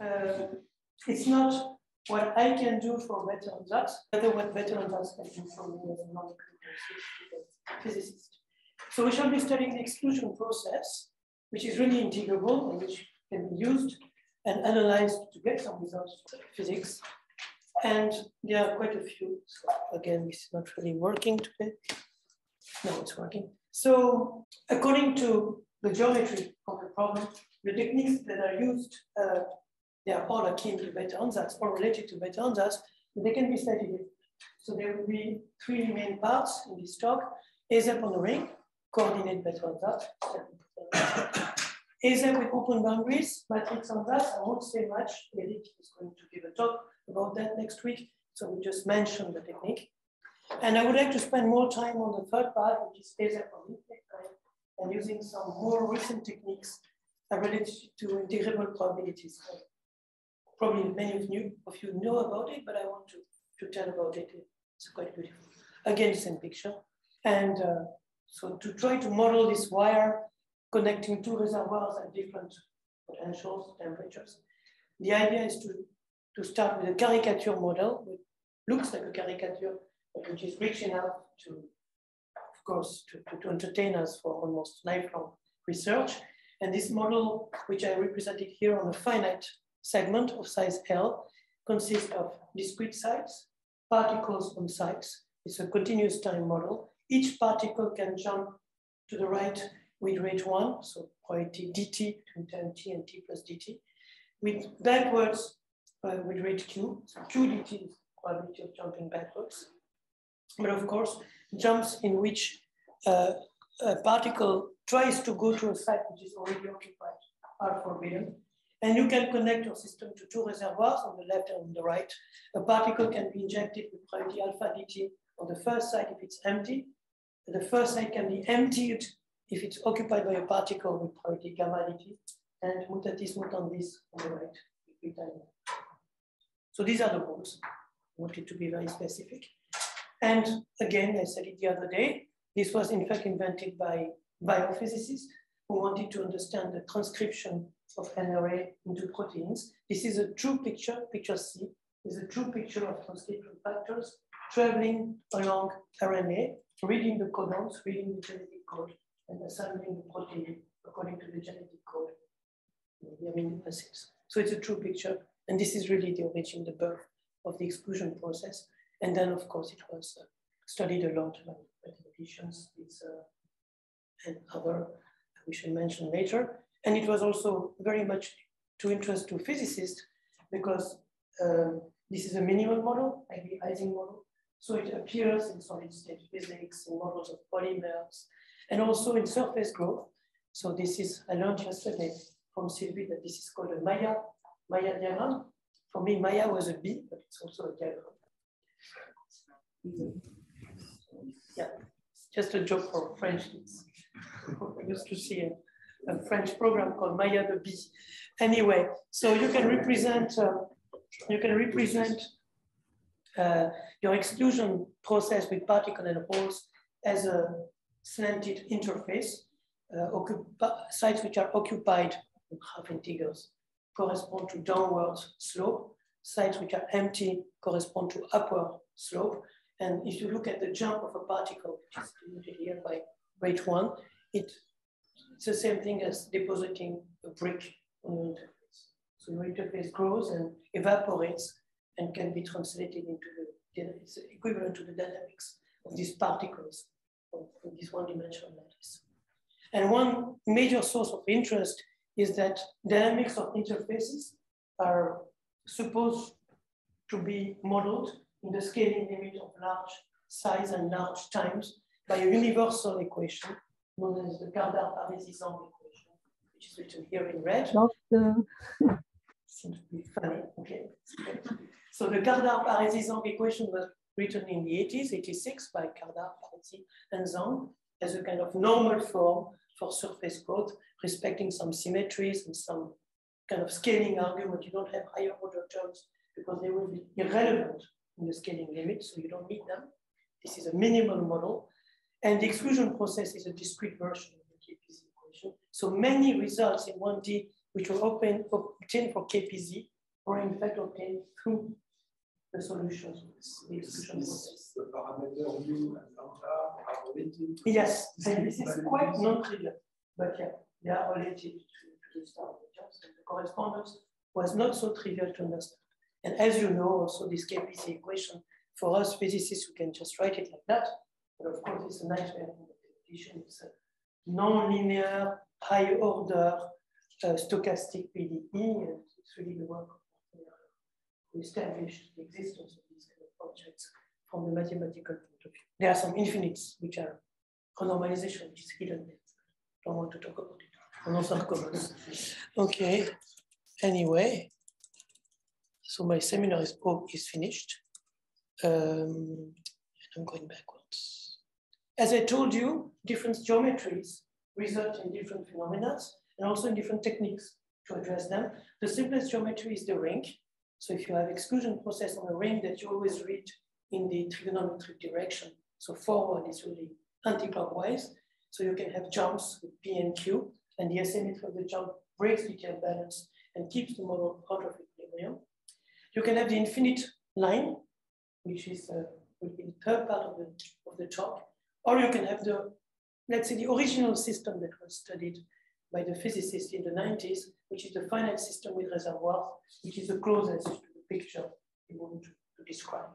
uh, it's not what I can do for veterans, rather what veterans can do for me as a non physicist. So we shall be studying the exclusion process, which is really integrable and which can be used and analyzed to get some results of physics. And there are quite a few. So again, this is not really working today. No, it's working. So according to the geometry of the problem, the techniques that are used, uh, they are all akin to Bethe ansatz or related to Bethe ansatz, but they can be different. So there will be three main parts in this talk. ASEP on the ring, coordinate Bethe ansatz. ASEP with open boundaries, matrix ansatz, I won't say much. Eric is going to give a talk about that next week. So we just mentioned the technique. And I would like to spend more time on the third part, which is ASEP on and using some more recent techniques uh, related to integrable probabilities. Probably many of you, of you know about it, but I want to, to tell about it. It's quite beautiful. Again, same picture. And uh, so to try to model this wire connecting two reservoirs at different potentials, temperatures, the idea is to, to start with a caricature model, which looks like a caricature, but which is rich enough to, of course, to, to, to entertain us for almost lifelong research. And this model, which I represented here on a finite segment of size L, consists of discrete sites, particles on sites. It's a continuous time model. Each particle can jump to the right with rate one, so probability dt between time t and t plus dt, with backwards uh, with rate q, so q dt is probability of jumping backwards. But of course, jumps in which uh, a particle tries to go to a site which is already occupied are forbidden. And you can connect your system to two reservoirs on the left and on the right. A particle can be injected with probability alpha dt on the first side if it's empty. The first side can be emptied if it's occupied by a particle with probability gamma dt, and mutatis mutandis on the right. So these are the rules. I wanted to be very specific. And again, I said it the other day, this was in fact invented by biophysicists who wanted to understand the transcription of mRNA into proteins. This is a true picture, picture C, is a true picture of transcription factors traveling along RNA, reading the codons, reading the genetic code, and assembling the protein according to the genetic code, the amino acids. So it's a true picture. And this is really the origin, the birth of the exclusion process. And then, of course, it was uh, studied a lot by mathematicians uh, and other we should mention later. And it was also very much to interest to physicists because um, this is a minimal model, like the Ising model. So it appears in solid state physics, in models of polymers, and also in surface growth. So this is, I learned yesterday from Sylvie that this is called a Maya, Maya diagram. For me, Maya was a bee, but it's also a diagram. Yeah, just a joke for French kids. I used to see a, a, French program called Maya the Bee. Anyway, so you can represent, uh, you can represent uh, your exclusion process with particle and holes as a slanted interface. Uh, sites which are occupied half integers correspond to downward slope. Sites which are empty correspond to upward slope. And if you look at the jump of a particle, which is denoted here by rate one, it, it's the same thing as depositing a brick on your interface. So your interface grows and evaporates and can be translated into the, it's equivalent to the dynamics of these particles in this one-dimensional lattice. And one major source of interest is that dynamics of interfaces are supposed to be modeled in the scaling limit of large size and large times by a universal equation known as the Kardar-Parisi-Zhang equation, which is written here in red. Seems to be funny. Okay. So the Kardar-Parisi-Zhang equation was written in the 80s, 86 by Kardar, Parisi, and Zhang as a kind of normal form for surface growth, respecting some symmetries and some kind of scaling argument. You don't have higher order terms because they will be irrelevant in the scaling limit, so you don't need them. This is a minimal model. And the exclusion process is a discrete version of the KPZ equation. So many results in 1D which were open, obtained for KPZ, or in fact obtained through the solutions the exclusion process. The parameter mu and lambda are related. Yes, and this is quite non-trivial, but yeah, they are related to, type. And the correspondence was not so trivial to understand. And as you know, also this KPZ equation, for us physicists, we can just write it like that. But of course, it's a nightmare definition. It's a non-linear, high order, uh, stochastic PDE, and it's really the work of who established the existence of these kind of objects from the mathematical point of view. There are some infinites, which are renormalization, which is hidden there. Don't want to talk about it. Okay. Anyway, so my seminar is, is finished. Um, I'm going backwards. As I told you, different geometries result in different phenomena and also in different techniques to address them. The simplest geometry is the ring. So if you have exclusion process on a ring that you always read in the trigonometric direction, so forward is really anti-clockwise. So you can have jumps with P and Q, and the asymmetry of the jump breaks the balance and keeps the model out of equilibrium. You can have the infinite line, which is uh, will be the third part of the, of the talk, or you can have the, let's say, the original system that was studied by the physicists in the 90s, which is the finite system with reservoirs, which is the closest to the picture you want to, to describe,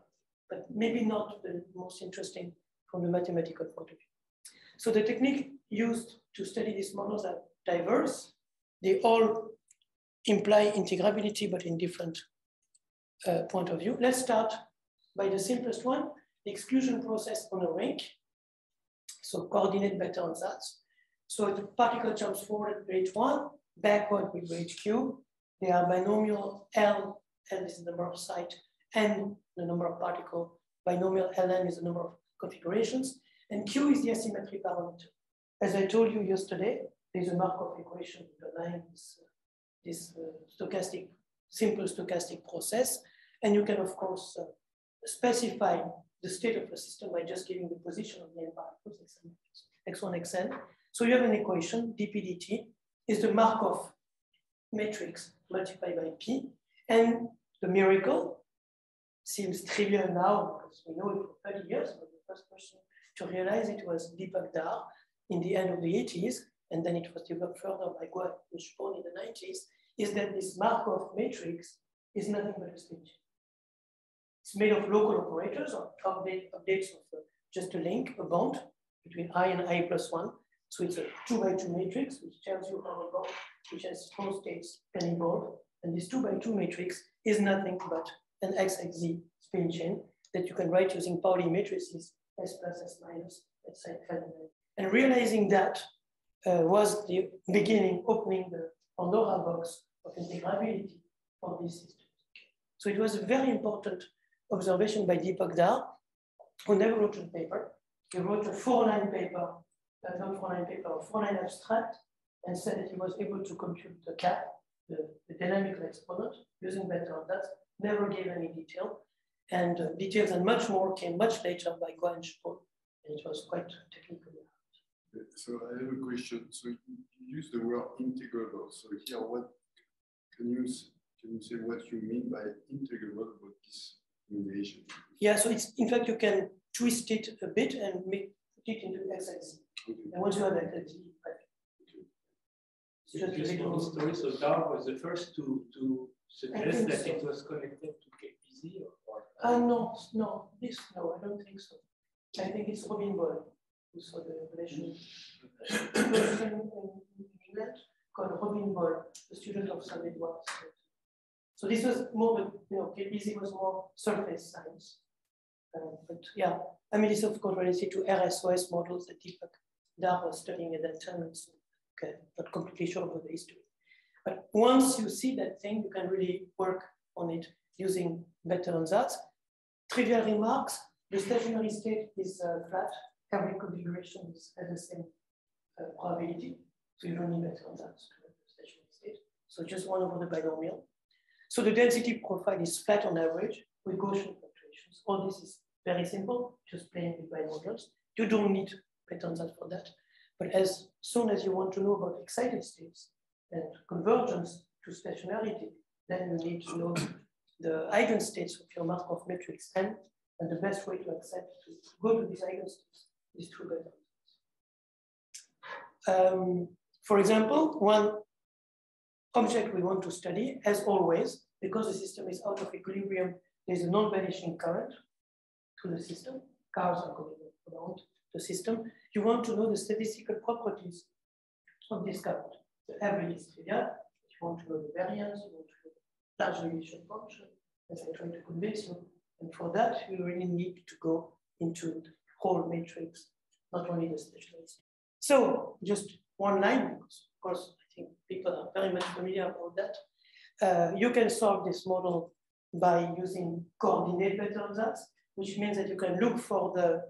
but maybe not the most interesting from the mathematical point of view. So the technique used to study these models are diverse. They all imply integrability, but in different uh, point of view. Let's start by the simplest one, the exclusion process on a ring. So coordinate Bethe ansatz. So the particle jumps forward at rate one, backward with rate q. They are binomial L, L is the number of site, and the number of particle. Binomial Ln is the number of configurations, and q is the asymmetry parameter. As I told you yesterday, there's a Markov equation underlying this, this uh, stochastic, simple stochastic process. And you can, of course, uh, specify the state of the system by just giving the position of the particles, x1, xn. So you have an equation, dpdt is the Markov matrix multiplied by p. And the miracle seems trivial now because we know it for 30 years, but the first person to realize it was Deepak Dar in the end of the 80s, and then it was developed further by Guo Wishbone in the 90s, is that this Markov matrix is nothing but a spin It's made of local operators or update, updates of uh, just a link, a bond between i and i plus one. So it's a two by two matrix, which tells you how a bond, which has four states, can evolve. And this two by two matrix is nothing but an XXZ spin chain that you can write using Pauli matrices, S plus, S minus, etc. And realizing that uh, was the beginning, opening the Pandora box of integrability for these systems. So it was a very important observation by Deepak Dar, who never wrote a paper. He wrote a four-line paper, not four-line paper, a four-line abstract, and said that he was able to compute the cap, the, the dynamical exponent, using Bethe ansatz, never gave any detail. And uh, details and much more came much later by Gwa and and it was quite technical. So I have a question. So you use the word integrable. So here, what can you can you say what you mean by integrable about this relation? Yeah. So it's in fact you can twist it a bit and make it into XXZ. Okay. And once you have XXZ, just, just little story. So Dar was the first to to suggest that so. it was connected to KPZ or. or uh, no, no, this no, I don't think so. I think it's Robin Ball who saw the relation. in England called Robin Ball, a student of Sam Edwards. So this was more, you know, KPZ was more surface science. Uh, but yeah, I mean, it's of course related to RSOS models that Deepak Dar was studying at that time. So, okay, not completely sure about the history. But once you see that thing, you can really work on it using Bethe ansatz. Trivial remarks, the stationary state is uh, flat. Every configuration is, has the same uh, probability. So you don't need Bethe ansatz. So just one over the binomial. So the density profile is flat on average with Gaussian fluctuations. All this is very simple, just playing with binomials. You don't need patterns for that. But as soon as you want to know about excited states, and convergence to stationarity, then you need to know the eigenstates of your Markov matrix n, and the best way to accept to go to these eigenstates is through better. Um, for example, one object we want to study, as always, because the system is out of equilibrium, there's a non-vanishing current to the system. Cars are going around the system. You want to know the statistical properties of this current. The average trivial. You want to know the variance, you want to know the large deviation function, as I try to convince you. And for that, you really need to go into the whole matrix, not only the specialized. So just one line, because of course, think people are very much familiar about that. Uh, you can solve this model by using coordinate that, which means that you can look for the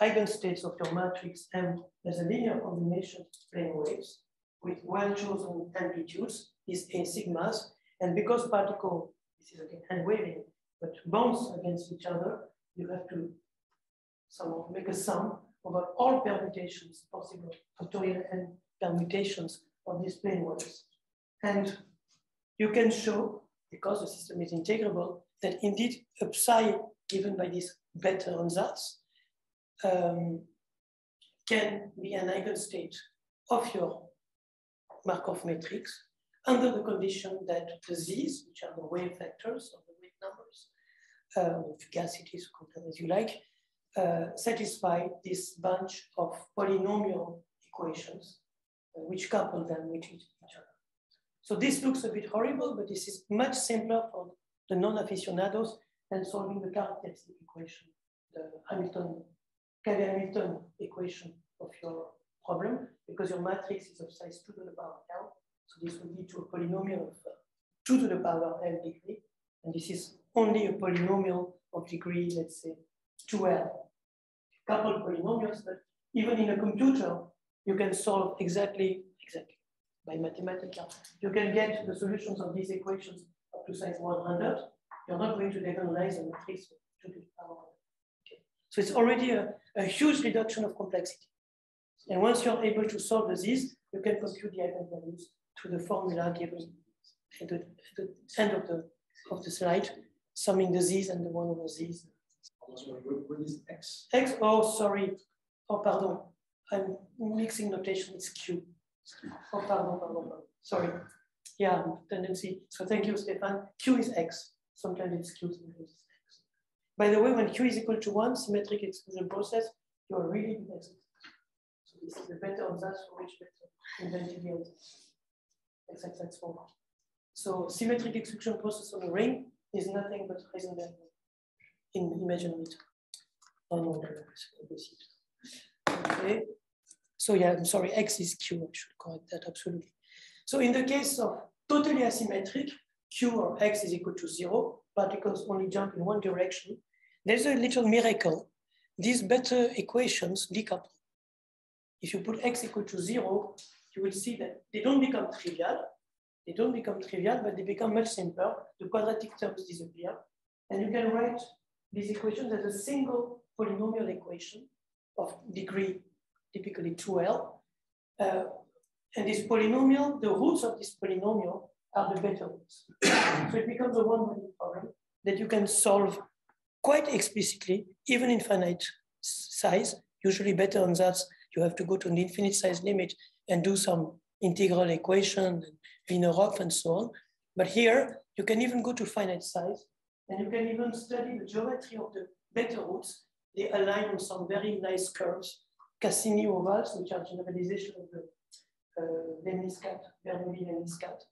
eigenstates of your matrix and as a linear combination of plane waves with well-chosen amplitudes, these A sigmas. And because particle, this is again hand waving, but bounce against each other, you have to somehow make a sum over all permutations possible, factorial n permutations of these plane waves. And you can show, because the system is integrable, that indeed a psi given by this Bethe ansatz um, can be an eigenstate of your Markov matrix under the condition that the z's, which are the wave vectors or the wave numbers, uh, fugacities, as you like, uh, satisfy this bunch of polynomial equations, which couple them with each other. So this looks a bit horrible, but this is much simpler for the non-aficionados than solving the characteristic equation, the Hamilton, Cayley-Hamilton equation of your problem, because your matrix is of size 2 to the power L. So this would lead to a polynomial of uh, 2 to the power L degree. And this is only a polynomial of degree, let's say, 2L. Coupled polynomials, but even in a computer, you can solve exactly, exactly, by Mathematica. You can get the solutions of these equations up to size 100. You're not going to diagonalize a matrix to the power. Okay. So it's already a, a huge reduction of complexity. And once you're able to solve this, you can compute the eigenvalues to the formula given at the, at the end of the, of the slide, summing the z's and the one over z's. What is x? X, oh, sorry. Oh, pardon. I'm mixing notation, it's Q. Oh, pardon, pardon, pardon. Sorry. Yeah, tendency. So thank you, Stefan. Q is X. Sometimes it's Q, sometimes it's X. By the way, when Q is equal to one, symmetric exclusion process, you are really best. So this is the Bethe ansatz for which Bethe invented the XXX4. So symmetric exclusion process on a ring is nothing but Heisenberg in imaginary Oh no, Okay. So yeah, I'm sorry, X is Q, I should correct that absolutely. So in the case of totally asymmetric, Q or X is equal to zero, particles only jump in one direction. There's a little miracle. These Bethe equations decouple. If you put X equal to zero, you will see that they don't become trivial. They don't become trivial, but they become much simpler. The quadratic terms disappear. And you can write these equations as a single polynomial equation of degree typically 2L. Uh, and this polynomial, the roots of this polynomial are the Bethe roots. so it becomes a one-body problem that you can solve quite explicitly, even in finite size. Usually Bethe ansatz, you have to go to an infinite size limit and do some integral equation, Wiener-Hopf and so on. But here, you can even go to finite size and you can even study the geometry of the Bethe roots. They align on some very nice curves, Cassini ovals, which are generalization of the uh, Lemniscate, Bernoulli Lemniscate.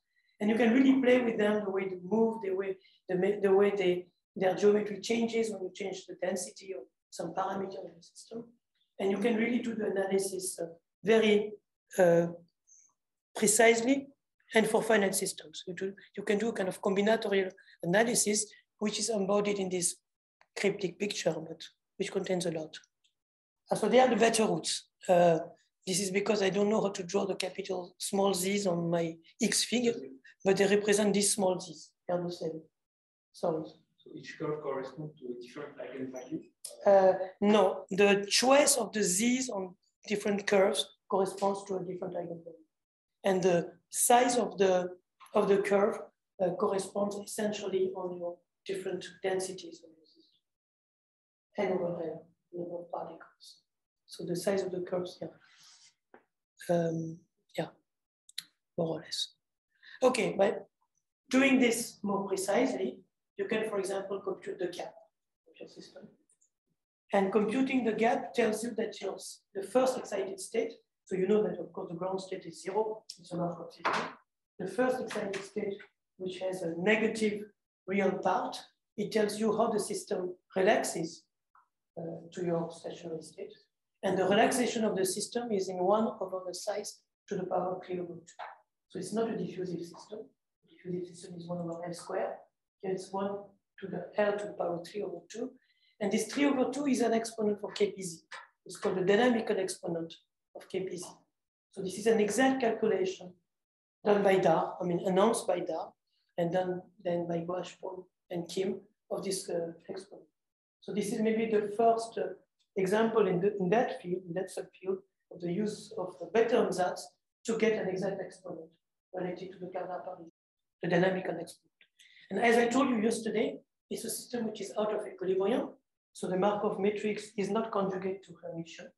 And you can really play with them, the way they move, the way, the, the way they, their geometry changes when you change the density of some parameter in the system. And you can really do the analysis uh, very uh, precisely and for finite systems. You, do, you can do kind of combinatorial analysis which is embodied in this cryptic picture, but which contains a lot. So they are the Bethe roots. Uh, this is because I don't know how to draw the capital small z's on my x figure, but they represent these small z's. They're the same. Sorry. So each curve corresponds to a different eigenvalue? Uh, no, the choice of the z's on different curves corresponds to a different eigenvalue. And the size of the, of the curve uh, corresponds essentially on your different densities of the system. N over L, number of particles. So the size of the curves, yeah. Um, yeah, more or less. Okay, but doing this more precisely, you can, for example, compute the gap of your system. And computing the gap tells you that your, the first excited state, so you know that of course the ground state is zero, it's a Markov system. The first excited state, which has a negative real part, it tells you how the system relaxes to your stationary state. And the relaxation of the system is in one over the size to the power of 3 over 2. So it's not a diffusive system. The diffusive system is 1 over L square. Here it's 1 to the L to the power 3 over 2. And this 3 over 2 is an exponent for KPZ. It's called the dynamical exponent of KPZ. So this is an exact calculation done by Dar, I mean, announced by Dar, and done then by Gwa-Spohn and Kim of this uh, exponent. So this is maybe the first uh, example in, the, in that field, in that subfield, of the use of the Bethe ansatz to get an exact exponent related to the Carnot the dynamical exponent. And as I told you yesterday, it's a system which is out of equilibrium. So the Markov matrix is not conjugate to Hermitian.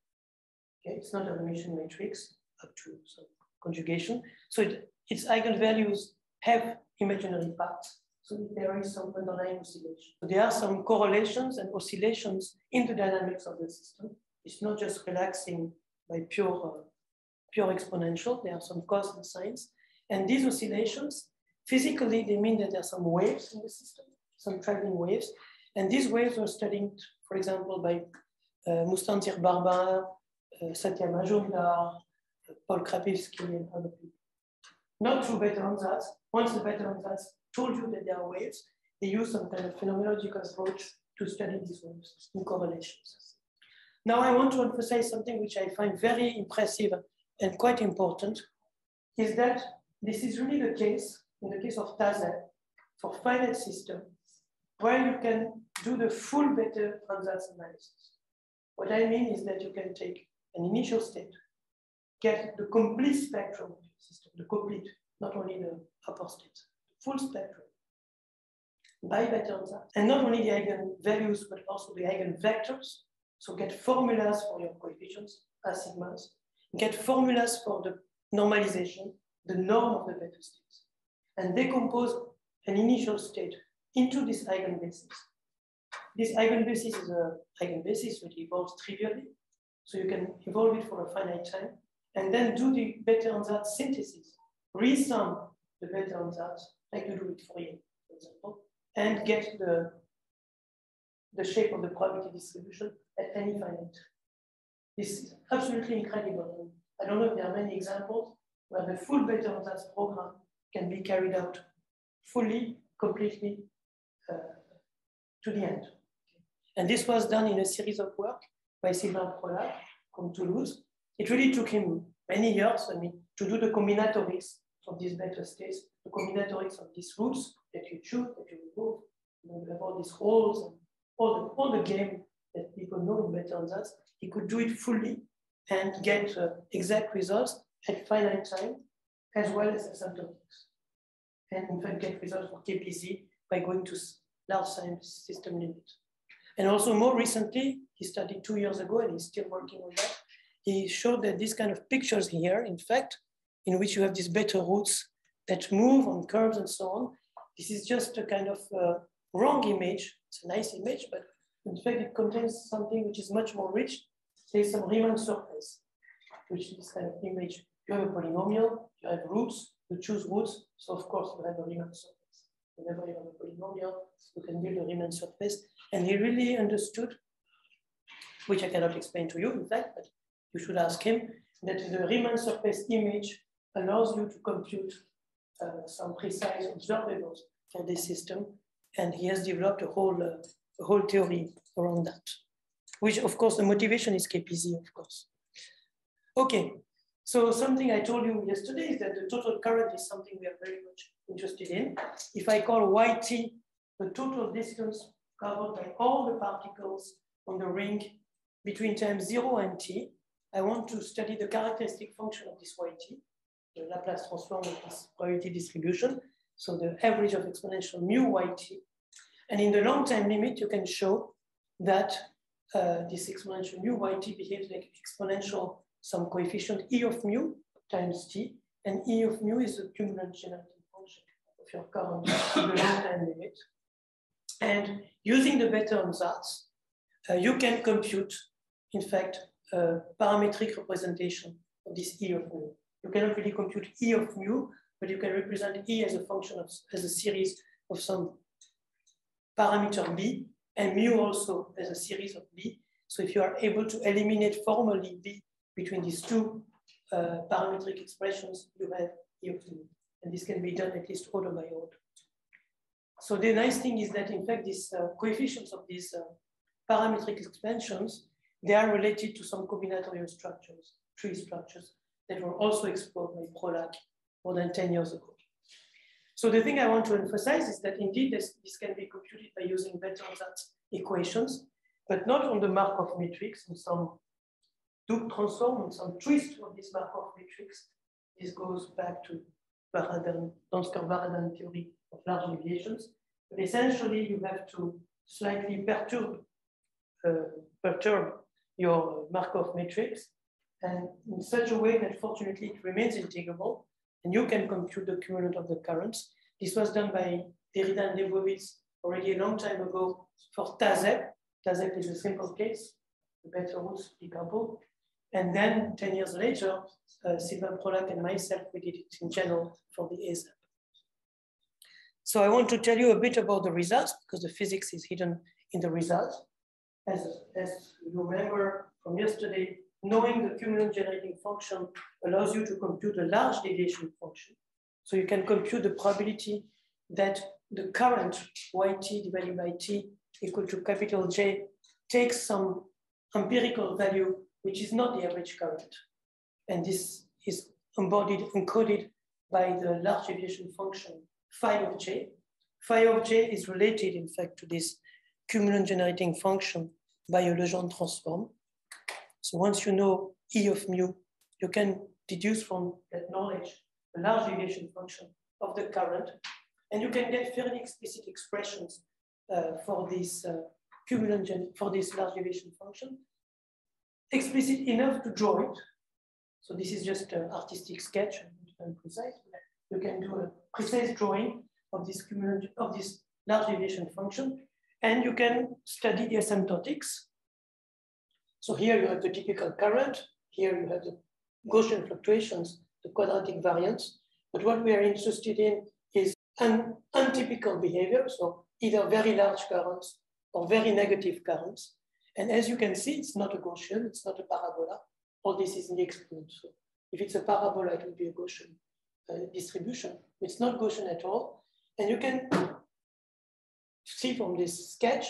Okay, it's not a Hermitian matrix up to some conjugation. So it, its eigenvalues have imaginary parts. So there is some underlying oscillation. So there are some correlations and oscillations in the dynamics of the system. It's not just relaxing by pure, uh, pure exponential. There are some constant signs. And these oscillations, physically, they mean that there are some waves in the system, some traveling waves. And these waves were studied, for example, by uh, Mustansir Barma, uh, Satya Majumdar, Paul Krapivsky, and other people. Not through Bethe ansatz. Once the Bethe ansatz told you that there are waves, they use some kind of phenomenological approach to study these waves in correlations. Now I want to emphasize something which I find very impressive and quite important, is that this is really the case, in the case of TASEP, for finite system, where you can do the full Bethe ansatz analysis. What I mean is that you can take an initial state, get the complete spectrum of your system, the complete, not only the upper states, full spectrum by Bethe ansatz, and not only the eigenvalues, but also the eigenvectors. So get formulas for your coefficients, as sigmas, get formulas for the normalization, the norm of the Bethe states, and decompose an initial state into this eigenbasis. This eigenbasis is an eigenbasis which evolves trivially. So you can evolve it for a finite time and then do the Bethe ansatz synthesis, resum the Bethe ansatz, like you do with Fourier, for example, and get the, the shape of the probability distribution at any finite. This is absolutely incredible. I don't know if there are many examples where the full Bethe ansatz program can be carried out fully, completely, uh, to the end. And this was done in a series of work by Sylvain Prolhac from Toulouse. It really took him many years I mean, to do the combinatorics of these Bethe states, the combinatorics of these roots that you choose, that you remove. You, have all these holes and all the, all the game that people know better us. He could do it fully and get uh, exact results at finite time as well as asymptotics. And in fact, get results for KPZ by going to large time system limit. And also more recently, he studied two years ago and he's still working on that. He showed that these kind of pictures here, in fact, in which you have these Bethe roots that move on curves and so on. This is just a kind of uh, wrong image. It's a nice image, but in fact, it contains something which is much more rich. Say some Riemann surface, which is of image. You have a polynomial, you have roots, you choose roots, so of course you have a Riemann surface. Whenever you have a polynomial, you can build a Riemann surface. And he really understood, which I cannot explain to you, in fact, but you should ask him, that the Riemann surface image allows you to compute some precise observables for this system. And he has developed a whole, uh, a whole theory around that, which of course the motivation is KPZ, of course. Okay, so something I told you yesterday is that the total current is something we are very much interested in. If I call YT the total distance covered by all the particles on the ring between time zero and t, I want to study the characteristic function of this YT, the Laplace transform of this probability distribution. So the average of exponential mu yt. And in the long time limit, you can show that uh, this exponential mu yt behaves like exponential some coefficient e of mu times t, and e of mu is the cumulant generating function of your current long time limit. And using the Bethe ansatz, uh, you can compute, in fact, a parametric representation of this E of mu. You cannot really compute E of mu, but you can represent E as a function of, as a series of some parameter B, and mu also as a series of B. So if you are able to eliminate formally B between these two uh, parametric expressions, you have E of mu. And this can be done at least order by order. So the nice thing is that in fact, these uh, coefficients of these uh, parametric expansions, they are related to some combinatorial structures, tree structures that were also explored by Prolhac more than 10 years ago. So the thing I want to emphasize is that indeed this, this can be computed by using Bethe-Ansatz equations, but not on the Markov matrix and some Doob transform some twist of this Markov matrix. This goes back to Varadhan, Donsker-Varadhan theory of large deviations. But essentially, you have to slightly perturb, uh, perturb your Markov matrix and in such a way that fortunately it remains integrable and you can compute the cumulant of the currents. This was done by Derrida and Lebowitz already a long time ago for TASEP. TASEP is a simple case, the Bethe roots decoupled. And then 10 years later, uh, Sylvain Prolhac and myself, we did it in general for the ASEP. So I want to tell you a bit about the results because the physics is hidden in the results. As, as you remember from yesterday, knowing the cumulant generating function allows you to compute a large deviation function. So you can compute the probability that the current yt divided by t equal to capital J takes some empirical value, which is not the average current. And this is embodied, encoded by the large deviation function phi of j. Phi of j is related, in fact, to this cumulant generating function by a Legendre transform. So once you know E of mu, you can deduce from that knowledge the large deviation function of the current, and you can get fairly explicit expressions uh, for this uh, cumulant for this large deviation function, explicit enough to draw it. So this is just an artistic sketch, and precise. You can do a precise drawing of this cumulant of this large deviation function, and you can study the asymptotics. So here you have the typical current. Here you have the Gaussian fluctuations, the quadratic variance. But what we are interested in is an untypical behavior. So either very large currents or very negative currents. And as you can see, it's not a Gaussian, it's not a parabola. All this is in the exponent. So if it's a parabola, it would be a Gaussian uh, distribution. It's not Gaussian at all. And you can see from this sketch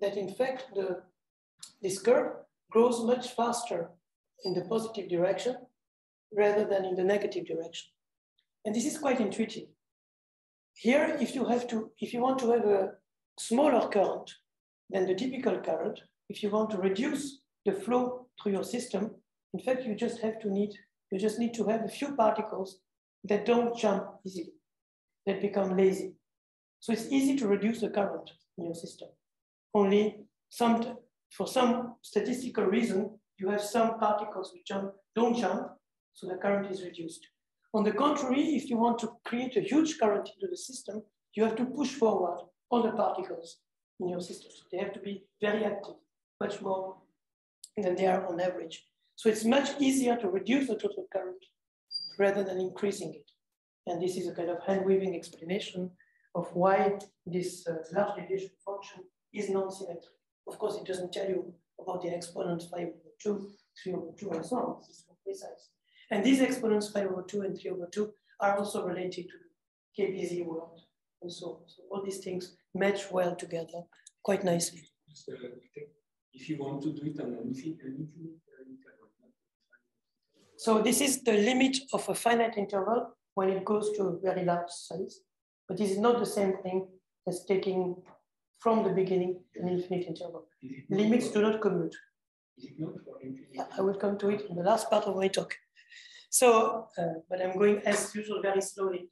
that in fact the, this curve grows much faster in the positive direction rather than in the negative direction. And this is quite intuitive. Here, if you have to, if you want to have a smaller current than the typical current, if you want to reduce the flow through your system, in fact, you just have to need, you just need to have a few particles that don't jump easily, that become lazy. So it's easy to reduce the current in your system. Only some, for some statistical reason, you have some particles which jump, don't jump, so the current is reduced. On the contrary, if you want to create a huge current into the system, you have to push forward all the particles in your system. So they have to be very active, much more than they are on average. So it's much easier to reduce the total current rather than increasing it. And this is a kind of hand-waving explanation of why this uh, large deviation function is non-symmetric. Of course, it doesn't tell you about the exponents 5 over 2, 3 over 2, and so on. It's more precise. And these exponents 5 over 2 and 3 over 2 are also related to the KPZ world. And so, so all these things match well together quite nicely. So if you want to do it on an infinite so this is the limit of a finite interval when it goes to a very large size. But this is not the same thing as taking from the beginning an infinite interval. Limits do not commute. Is it not for infinite? I will come to it in the last part of my talk. So, uh, but I'm going as usual very slowly.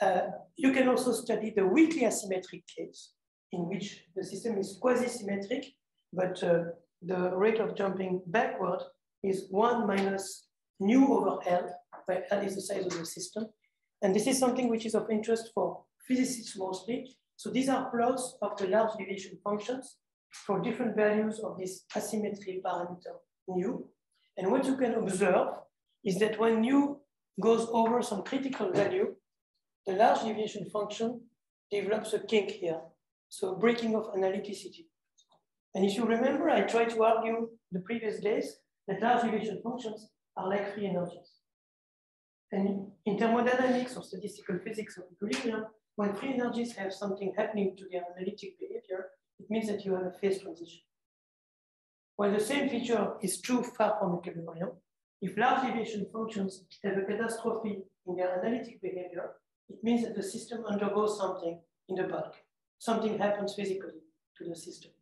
Uh, you can also study the weakly asymmetric case in which the system is quasi-symmetric, but uh, the rate of jumping backward is one minus nu over L, where L is the size of the system. And this is something which is of interest for physicists mostly. So these are plots of the large deviation functions for different values of this asymmetry parameter nu. And what you can observe is that when nu goes over some critical value, the large deviation function develops a kink here. So breaking of analyticity. And if you remember, I tried to argue the previous days that large deviation functions are like free energies. And in thermodynamics or statistical physics of equilibrium, when free energies have something happening to their analytic behavior, it means that you have a phase transition. While the same feature is true far from equilibrium, if large deviation functions have a catastrophe in their analytic behavior, it means that the system undergoes something in the bulk. Something happens physically to the system.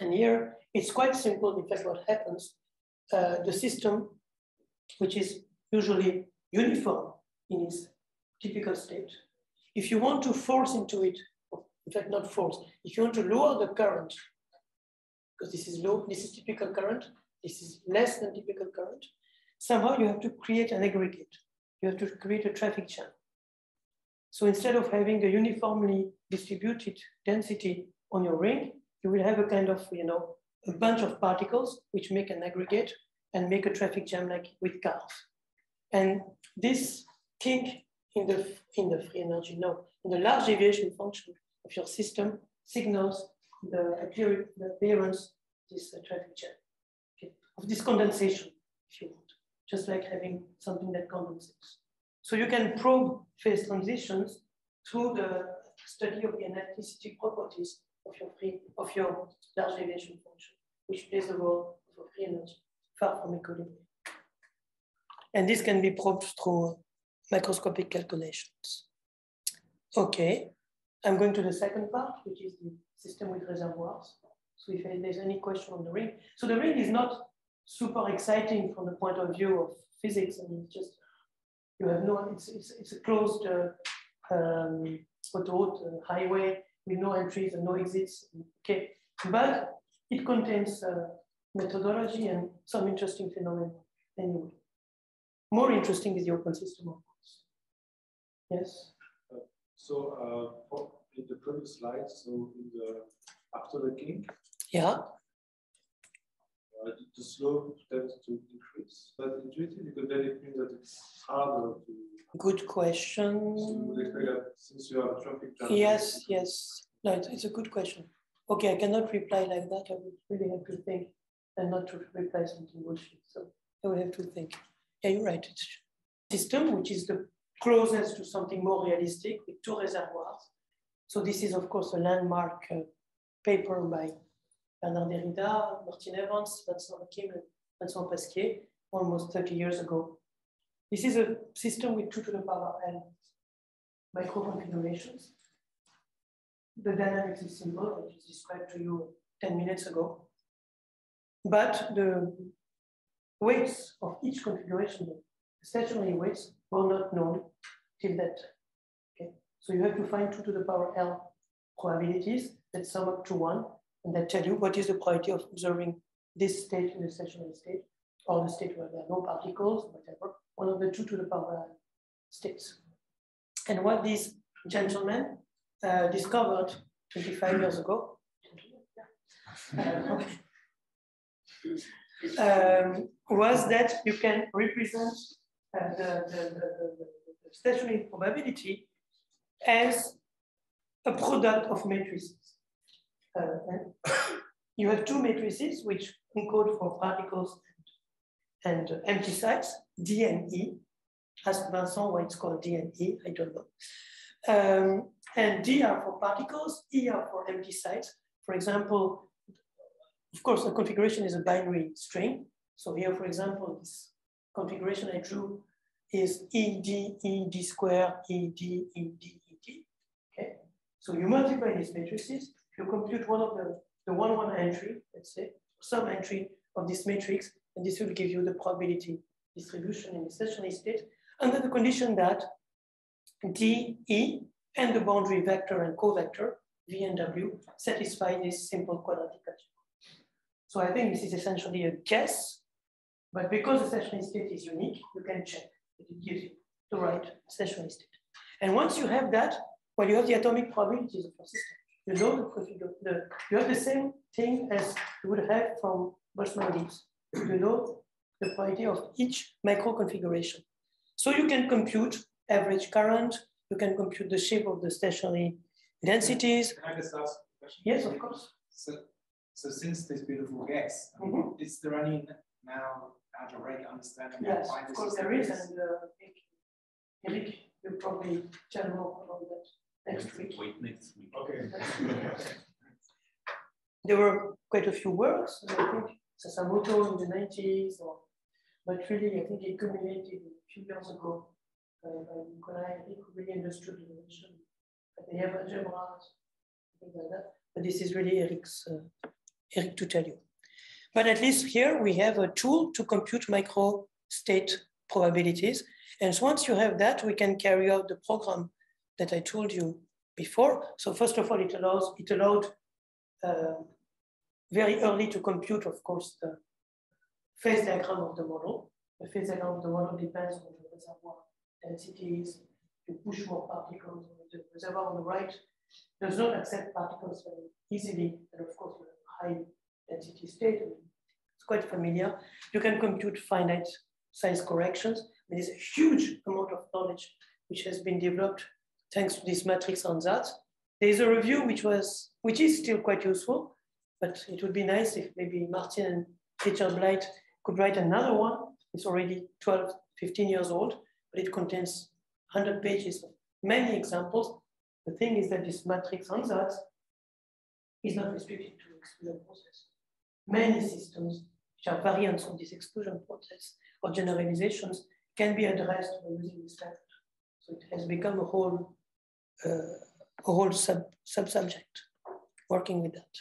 And here, it's quite simple. Fact, what happens, uh, the system, which is usually uniform in its typical state, if you want to force into it, in fact, not force, if you want to lower the current, because this is low, this is typical current, this is less than typical current, somehow you have to create an aggregate. You have to create a traffic jam. So instead of having a uniformly distributed density on your ring, you will have a kind of, you know, a bunch of particles which make an aggregate and make a traffic jam like with cars. And this kink in the, in the free energy node, in the large deviation function of your system signals the, appearance this uh, traffic okay, of this condensation, if you want, just like having something that condenses. So you can probe phase transitions through the study of the analyticity properties of your free of your large deviation function, which plays a role for free energy, far from equilibrium. And this can be probed through microscopic calculations. Okay, I'm going to the second part, which is the system with reservoirs. So if there's any question on the ring. So the ring is not super exciting from the point of view of physics. I mean, it's just, you have no, it's, it's, it's a closed uh, um, uh, highway with no entries and no exits. Okay, but it contains uh, methodology and some interesting phenomena anyway. More interesting is the open system. Yes. Uh, so uh, in the previous slide, so in the after the kink, yeah, uh, the slope tends to increase. But intuitive because then it means that it's harder to. Good question. So you would that since you have traffic jam. Yes, yes. No, it's, it's a good question. Okay, I cannot reply like that. I would really have to think and not to reply something bullshit. So I would have to think. Yeah, you're right. It's system, which is the closest to something more realistic with two reservoirs. So this is, of course, a landmark uh, paper by Bernard Derrida, Martin Evans, Vincent Hakim, and Vincent Pasquier, almost 30 years ago. This is a system with two to the power n microconfigurations. The dynamics is simple, I just described to you 10 minutes ago. But the weights of each configuration, the stationary weights, were not known till that. Okay, so you have to find two to the power L probabilities that sum up to one, and that tell you what is the probability of observing this state in the stationary state, or the state where there are no particles, whatever, one of the two to the power states. And what these gentlemen uh, discovered 25 years ago, uh, um, was that you can represent the, the, the, the, stationary probability as a product of matrices. Uh, you have two matrices which encode for particles and, and empty sites, D and E. Ask Vincent why it's called D and E, I don't know. Um, and D are for particles, E are for empty sites. For example, of course, the configuration is a binary string. So here, for example, this configuration I drew is ED, E, D, E, D square, E, D, E, D, E, D. Okay. So you multiply these matrices, you compute one of the, the one one entry, let's say, some entry of this matrix, and this will give you the probability distribution in the stationary state under the condition that D, E, and the boundary vector and covector, V and W, satisfy this simple quadratic So I think this is essentially a guess, but because the stationary state is unique, you can check that it gives you the right stationary state. And once you have that, well, you have the atomic probabilities of your system. You know the, the, you have the same thing as you would have from Boltzmann leaves. You know the probability of each micro configuration. So you can compute average current, you can compute the shape of the stationary densities. Can I just ask a question? Yes, of course. So, so since this beautiful gas, mm -hmm. is there any now algebraic understanding yes, of why this of course there is, and uh, I think Eric, you probably tell more about that next week. Wait next week. Okay. there were quite a few works, I think Sasamoto in the 90s, or, but really I think it culminated a few years ago uh, by Nikolai, I think who really understood the relation. But they have algebras, things like that. But this is really Eric's, uh, Eric to tell you. But at least here we have a tool to compute micro state probabilities. And so once you have that, we can carry out the program that I told you before. So first of all, it allows it allowed uh, very early to compute, of course, the phase diagram of the model. The phase diagram of the model depends on the reservoir densities. You push more particles. The reservoir on the right does not accept particles very easily, and of course, high density state. It's quite familiar. You can compute finite size corrections. There is a huge amount of knowledge which has been developed thanks to this matrix ansatz. There is a review which was, which is still quite useful, but it would be nice if maybe Martin and Richard Blythe could write another one. It's already 12, 15 years old, but it contains 100 pages of many examples. The thing is that this matrix ansatz is not restricted to exclusion process. Many systems which are variants of this exclusion process or generalizations can be addressed by using this method. So it has become a whole, uh, a whole sub, sub-subject working with that.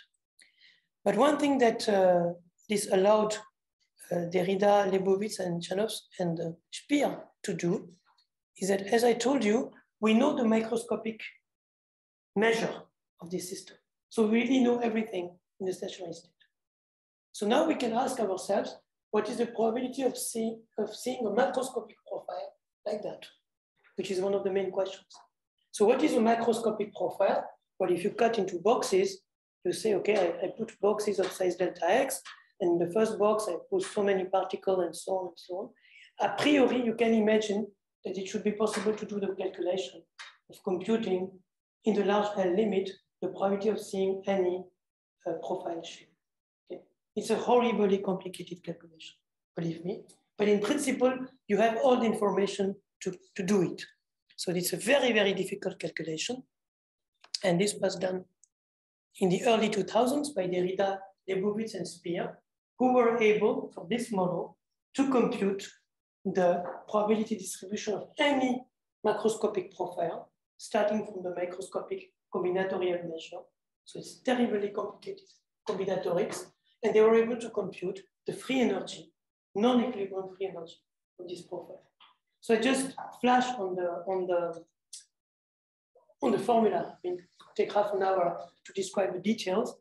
But one thing that uh, this allowed uh, Derrida, and Janowsky and uh, Speer to do is that, as I told you, we know the microscopic measure of this system. So we really know everything in the stationary state. So now we can ask ourselves, what is the probability of, see, of seeing a macroscopic profile like that, which is one of the main questions. So what is a macroscopic profile? Well, if you cut into boxes, you say, okay, I, I put boxes of size delta x, and in the first box, I put so many particles and so on and so on. A priori, you can imagine that it should be possible to do the calculation of computing in the large L limit the probability of seeing any uh, profile shape. It's a horribly complicated calculation, believe me. But in principle, you have all the information to, to do it. So it's a very, very difficult calculation. And this was done in the early 2000s by Derrida, Lebowitz, and Speer, who were able, for this model, to compute the probability distribution of any macroscopic profile, starting from the microscopic combinatorial measure. So it's terribly complicated combinatorics, and they were able to compute the free energy, non-equilibrium free energy of this profile. So I just flash on the on the on the formula. I mean, take half an hour to describe the details.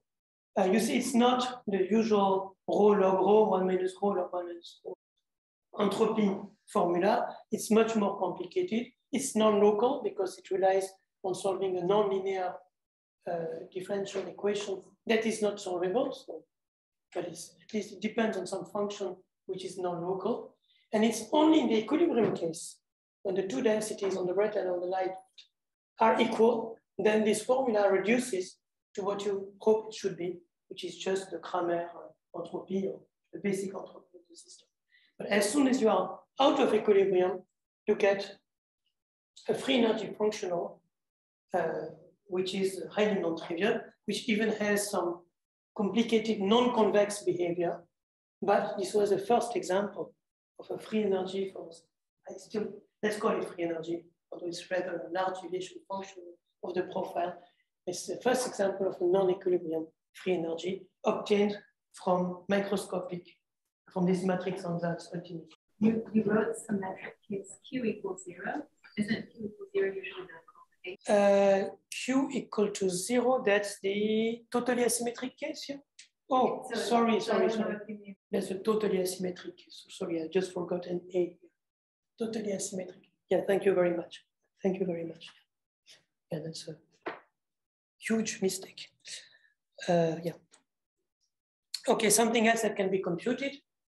Uh, you see, it's not the usual rho log rho, one minus rho log one minus rho entropy formula. It's much more complicated. It's non-local because it relies on solving a nonlinear uh, differential equation that is not solvable. So, but at least it depends on some function which is non-local. And it's only in the equilibrium case when the two densities on the right and on the left are equal, then this formula reduces to what you hope it should be, which is just the Cramer entropy or the basic entropy of the system. But as soon as you are out of equilibrium, you get a free energy functional uh, which is highly non-trivial, which even has some complicated non-convex behavior. But this was the first example of a free energy for, I still, let's call it free energy, although it's rather a large deviation function of the profile. It's the first example of a non-equilibrium free energy obtained from microscopic, from this matrix ansatz ultimately. You, you wrote some metric case Q equals zero. Isn't Q equals zero usually the uh, Q equal to zero, that's the totally asymmetric case here? Oh, So- sorry, so sorry, sorry. if you mean- That's a totally asymmetric case. Sorry, I just forgot an A. Totally asymmetric. Yeah, thank you very much. Thank you very much. Yeah, that's a huge mistake. Uh, yeah. Okay, something else that can be computed.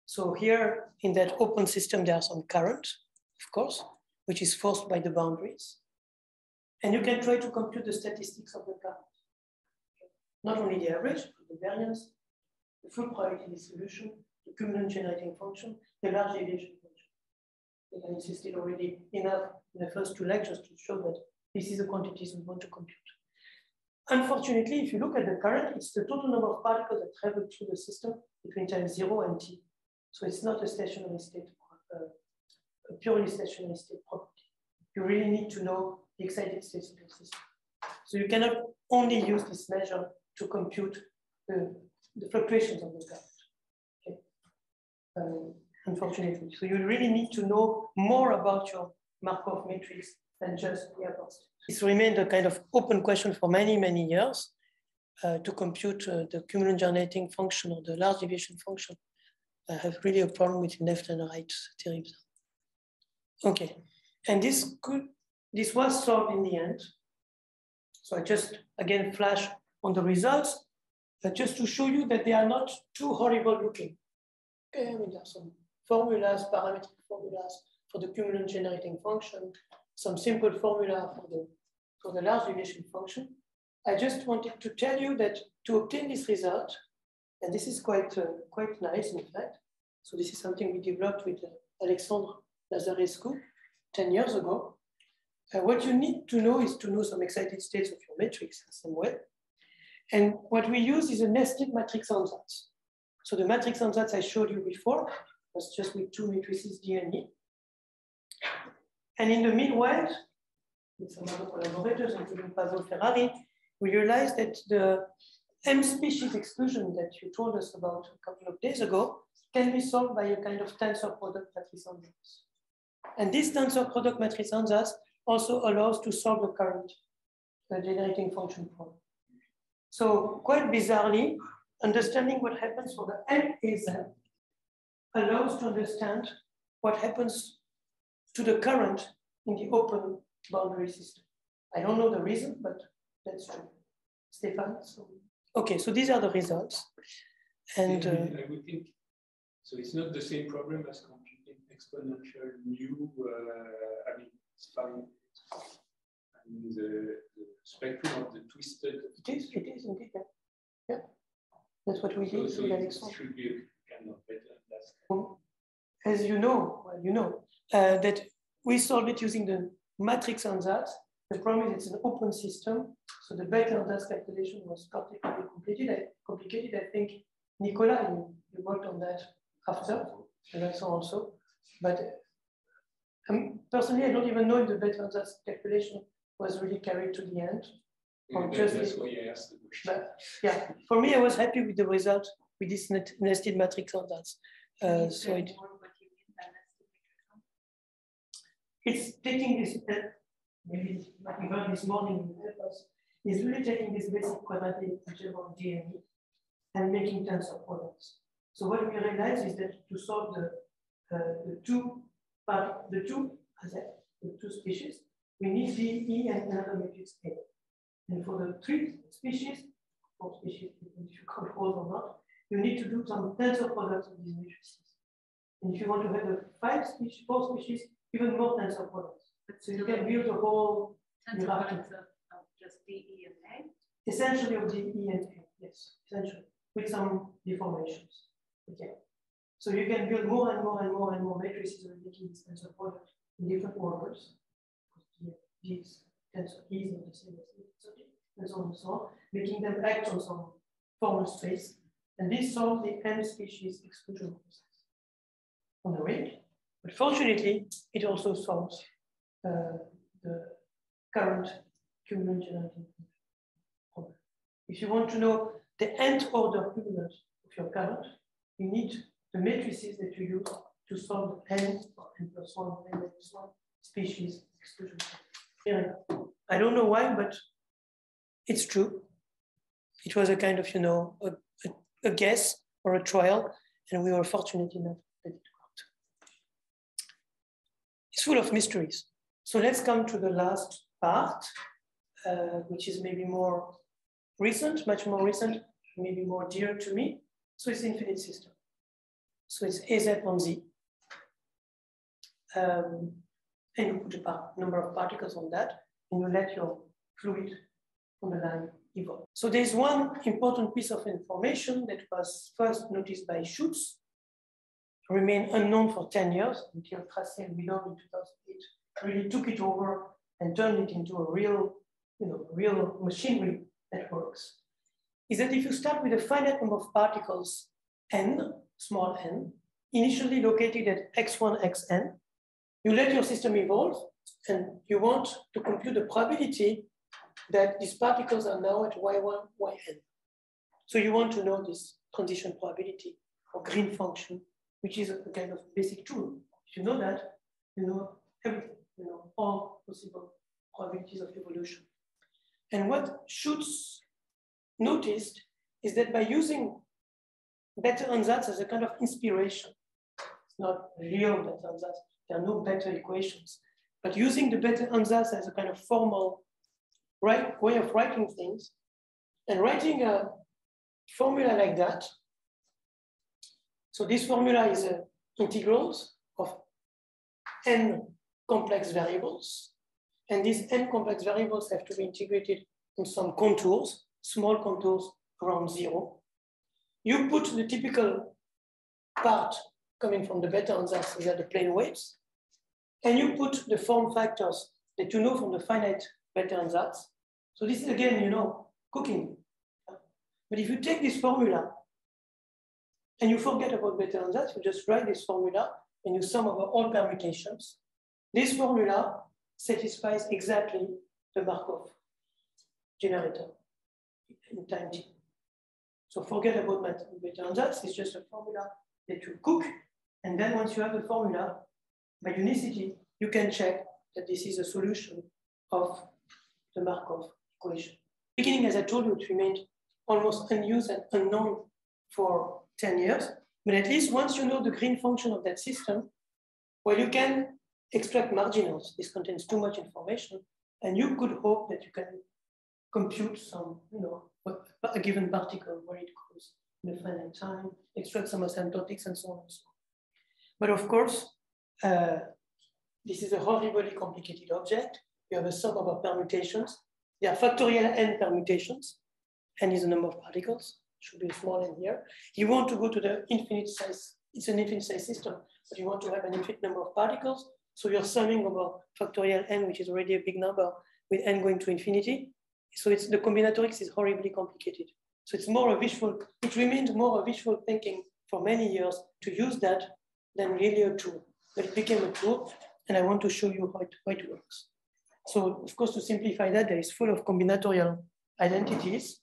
So here in that open system, there are some current, of course, which is forced by the boundaries. And you can try to compute the statistics of the current. Not only the average, the variance, the full probability distribution, the cumulant generating function, the large deviation function. I insisted already enough in the first two lectures to show that this is the quantities we want to compute. Unfortunately, if you look at the current, it's the total number of particles that travel through the system between time zero and t. So it's not a stationary state, uh, a purely stationary state property. You really need to know the excited states of the system. So you cannot only use this measure to compute the, the fluctuations of the current. Okay. Um, unfortunately, so you really need to know more about your Markov matrix than just the above. This remained a kind of open question for many, many years uh, to compute uh, the cumulative generating function or the large deviation function. I have really a problem with left and right derivatives. Okay, and this could, this was solved in the end. So I just again flash on the results, but just to show you that they are not too horrible looking. Okay, I mean, there are some formulas, parametric formulas for the cumulant generating function, some simple formula for the, for the large deviation function. I just wanted to tell you that to obtain this result, and this is quite, uh, quite nice in fact. So this is something we developed with uh, Alexandre Lazarescu 10 years ago. Uh, what you need to know is to know some excited states of your matrix in some way. And what we use is a nested matrix ansatz. So the matrix ansatz I showed you before was just with two matrices D and E. And in the meanwhile, with some other collaborators, including Pablo Ferrari, we realized that the M species exclusion that you told us about a couple of days ago can be solved by a kind of tensor product matrix ansatz. And this tensor product matrix ansatz also allows to solve the current uh, generating function problem. So quite bizarrely, understanding what happens for the n MAZ allows to understand what happens to the current in the open boundary system. I don't know the reason, but that's true. Stefan, so, okay, so these are the results. And uh, I would think, so it's not the same problem as computing exponential new, uh, I mean, span, I mean, the, the spectrum of the twisted. it is, it is indeed, yeah. yeah. That's what we So, did so it should be kind of better as you know, well, you know, uh, that we solve it using the matrix ansatz. The problem is it's an open system, so the Bethe ansatz calculation was particularly complicated. I, complicated. I think Nicola, you, you worked on that after, and also also. But um, personally, I don't even know if the Bethe ansatz calculation was really carried to the end. Or And just that's the- why I asked the question. But yeah, for me, I was happy with the result with this net, nested matrix ansatz. Can Uh, so it, more what you mean by nested matrix ansatz? it's taking this, uh, maybe what we heard this morning in the papers, is really taking this basic quadratic algebra of DNA and making tensor products. So what we realize is that to solve the, uh, the two part, the two, as I, the two species, we need D, E, and another matrix A. And for the three species, four species, if you control or not, you need to do some tensor products of these matrices. And if you want to have a five species, four species, even more tensor products. So you can build a whole Tensor products of, of just D, E, and A. essentially of the E and A, yes, essentially, with some deformations. Okay. So you can build more and more and more and more matrices of making this tensor product in different orders. These tensor E's are the same as and so on and so on, making them act on some formal space. And this solves the M species exclusion process on the ring. But fortunately, it also solves uh, the current cumulative generating problem. If you want to know the nth order cumulus of your current, you need the matrices that you use to solve or n plus one minus species exclusion. Yeah. I don't know why, but it's true. It was a kind of, you know, a, a, a guess or a trial, and we were fortunate enough that it worked. It's full of mysteries. So let's come to the last part, uh, which is maybe more recent, much more recent, maybe more dear to me. So it's infinite system. So it's ASEP on Z. Um, and you put a number of particles on that, and you let your fluid on the line evolve. So there's one important piece of information that was first noticed by Schutz, remained unknown for 10 years until Tracy and Widom in 2008 really took it over and turned it into a real, you know, real machinery that works. Is that if you start with a finite number of particles, n, small n, initially located at x1, xn, you let your system evolve and you want to compute the probability that these particles are now at y1, yn. So you want to know this transition probability or green function, which is a kind of basic tool. If you know that, you know everything, you know all possible probabilities of evolution. And what Schutz noticed is that by using Bethe ansatz as a kind of inspiration, it's not real Bethe ansatz, there are no Bethe equations. But using the Bethe ansatz as a kind of formal right way of writing things, and writing a formula like that. So this formula is a integrals of n complex variables. And these n complex variables have to be integrated in some contours, small contours around zero. You put the typical part coming from the Bethe ansatz, these are the plane waves. And you put the form factors that you know from the finite Bethe ansatz. So this is again, you know, cooking. But if you take this formula and you forget about Bethe ansatz, you just write this formula and you sum over all permutations. This formula satisfies exactly the Markov generator in time t. So forget about Bethe ansatz, it's just a formula that you cook. And then once you have the formula, by unicity, you can check that this is a solution of the Markov equation. Beginning, as I told you, it remained almost unused and unknown for 10 years. But at least once you know the green function of that system, well, you can extract marginals. This contains too much information. And you could hope that you can compute some, you know, a given particle where it goes in a finite time, extract some asymptotics and so on and so on. But of course, uh, this is a horribly complicated object. You have a sum of permutations. There are factorial n permutations. n is the number of particles. Should be a small n here. You want to go to the infinite size. It's an infinite size system, but you want to have an infinite number of particles. So you're summing over factorial n, which is already a big number, with n going to infinity. So it's the combinatorics is horribly complicated. So it's more a visual, it remained more a visual thinking for many years to use that than really a tool but it became a tool, and I want to show you how it, how it works. So of course, to simplify that, there is full of combinatorial identities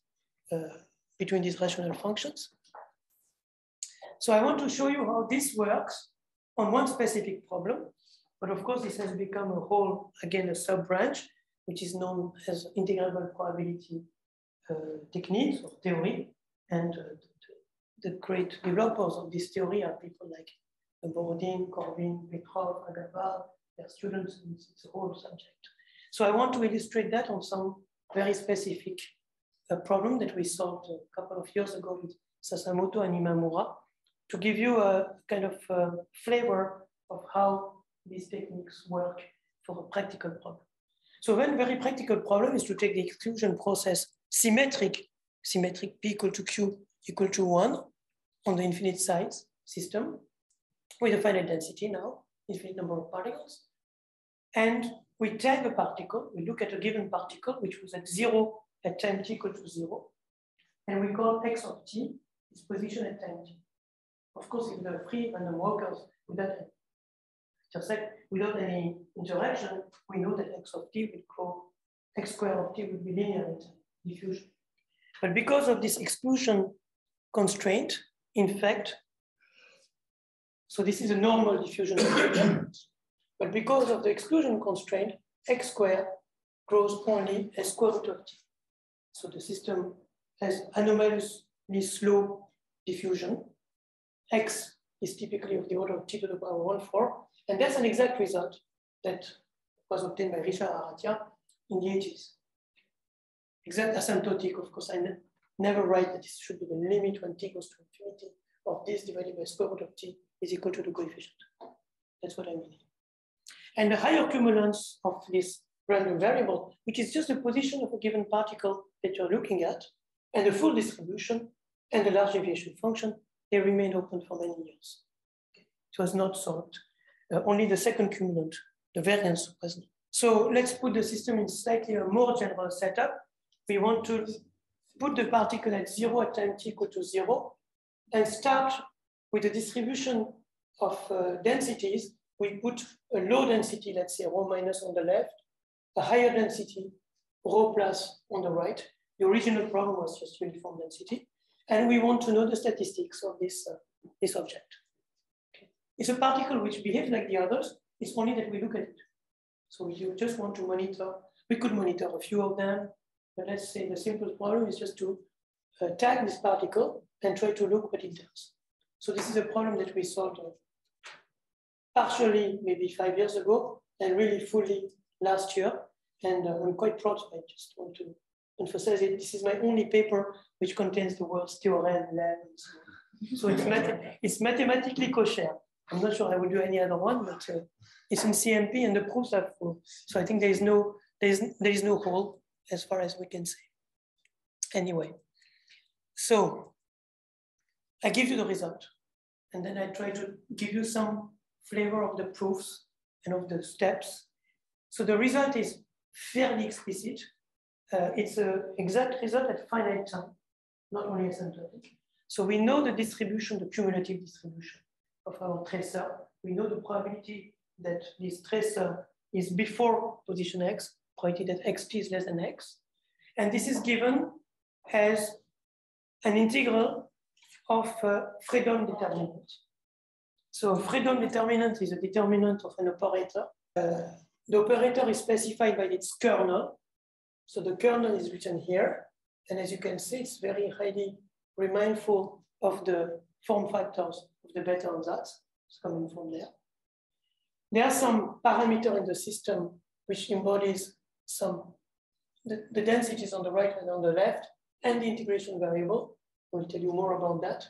uh, between these rational functions. So I want to show you how this works on one specific problem. But of course, this has become a whole, again, a sub-branch, which is known as integrable probability uh, techniques or theory. And uh, the, the great developers of this theory are people like Borodin, Corwin, Petrov, Aggarwal, their students, and it's a whole subject. So I want to illustrate that on some very specific uh, problem that we solved a couple of years ago with Sasamoto and Imamura to give you a kind of uh, flavor of how these techniques work for a practical problem. So one very practical problem is to take the exclusion process symmetric, symmetric P equal to Q equal to one on the infinite size system with a finite density now, infinite number of particles. And we take a particle, we look at a given particle, which was at zero at time t equal to zero, and we call x of t its position at time t. Of course, if the free random walkers without intersect, without any interaction, we know that x of t would go, x square of t would be linear in diffusion. But because of this exclusion constraint, in fact, So this is a normal diffusion But because of the exclusion constraint, x squared grows only as square root of t. So the system has anomalously slow diffusion. X is typically of the order of t to the power 1 4. And that's an exact result that was obtained by Richard Arratia in the 80s. Exact asymptotic, of course, I ne never write that this should be the limit when t goes to infinity of this divided by square root of t is equal to the coefficient. That's what I mean. And the higher cumulants of this random variable, which is just the position of a given particle that you're looking at, and the full distribution and the large deviation function, they remain open for many years. It was not solved. Uh, only the second cumulant, the variance was. So let's put the system in slightly a more general setup. We want to put the particle at zero at time t equal to zero and start with a distribution of uh, densities. We put a low density, let's say rho minus on the left, a higher density, rho plus on the right. The original problem was just uniform density. And we want to know the statistics of this, uh, this object. It's a particle which behaves like the others. It's only that we look at it. So you just want to monitor, we could monitor a few of them, but let's say the simplest problem is just to uh, tag this particle and try to look what it does. So this is a problem that we solved uh, partially maybe five years ago and really fully last year. And uh, I'm quite proud. I just want to emphasize it. This is my only paper which contains the words theorem, lab, and so on. So it's, math it's mathematically kosher. I'm not sure I will do any other one, but uh, it's in CMP and the proofs are full. So I think there is no there is there is no hole as far as we can say. Anyway, so I give you the result, and then I try to give you some flavor of the proofs and of the steps. So the result is fairly explicit. Uh, it's an exact result at finite time, not only asymptotic. So we know the distribution, the cumulative distribution of our tracer. We know the probability that this tracer is before position x, probability that xt is less than x. And this is given as an integral of uh, Fredholm determinant. So Fredholm determinant is a determinant of an operator. Uh, the operator is specified by its kernel. So the kernel is written here. And as you can see, it's very highly remindful of the form factors of the Bethe ansatz. It's coming from there. There are some parameter in the system which embodies some, the, the densities on the right and on the left, and the integration variable. We'll tell you more about that.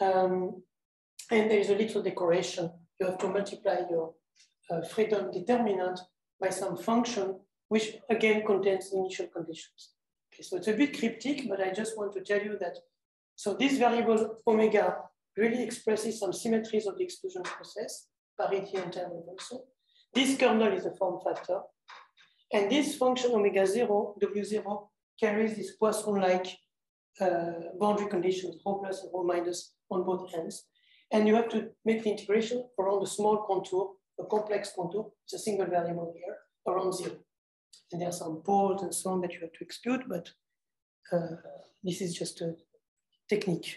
Um, and there is a little decoration. You have to multiply your uh, Fredholm determinant by some function, which again contains initial conditions. Okay, so it's a bit cryptic, but I just want to tell you that. So this variable omega really expresses some symmetries of the exclusion process, parity and time reversal. This kernel is a form factor. And this function omega zero, W0, carries this Poisson-like uh, boundary conditions, rho plus and rho minus on both ends. And you have to make the integration around a small contour, a complex contour. It's a single variable here, around zero. And there are some poles and so on that you have to exclude, but uh, this is just a technique.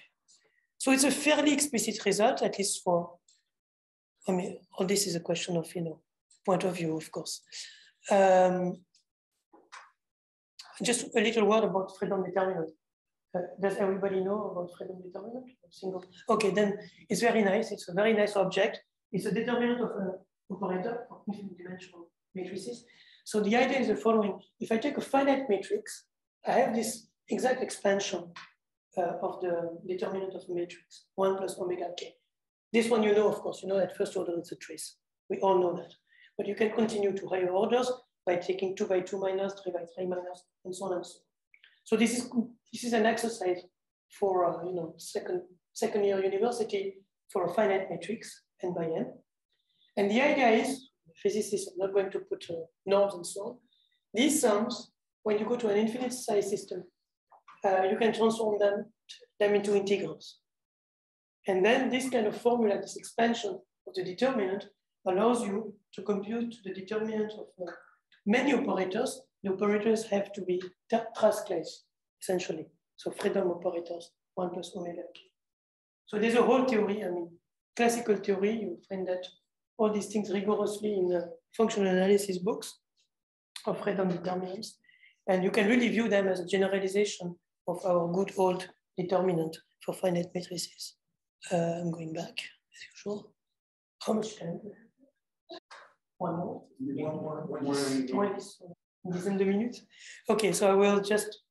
So it's a fairly explicit result, at least for, I mean, all this is a question of, you know, point of view, of course. Um, just a little word about Fredholm determinant. Uh, does everybody know about Fredholm determinant? Single. Okay, then it's very nice. It's a very nice object. It's a determinant of an operator of infinite dimensional matrices. So the idea is the following. If I take a finite matrix, I have this exact expansion uh, of the determinant of a matrix, 1 plus omega k. This one you know, of course, you know that first order it's a trace. We all know that. But you can continue to higher orders by taking 2 by 2 minus, 3 by 3 minus, and so on and so on. So this is, this is an exercise for uh, you know second, second year university for a finite matrix, n by n. And the idea is, physicists are not going to put uh, nodes and so on. These sums, when you go to an infinite size system, uh, you can transform them, them into integrals. And then this kind of formula, this expansion of the determinant allows you to compute the determinant of uh, many operators. The operators have to be trace class, essentially. So Fredholm operators, one plus omega k. So there's a whole theory. I mean, classical theory, you find that all these things rigorously in the functional analysis books of random determinants. And you can really view them as a generalization of our good old determinant for finite matrices. Uh, I'm going back as usual. How much time? One more. One more, one more. Twice. Dizaine de minutes. Okay, so I will just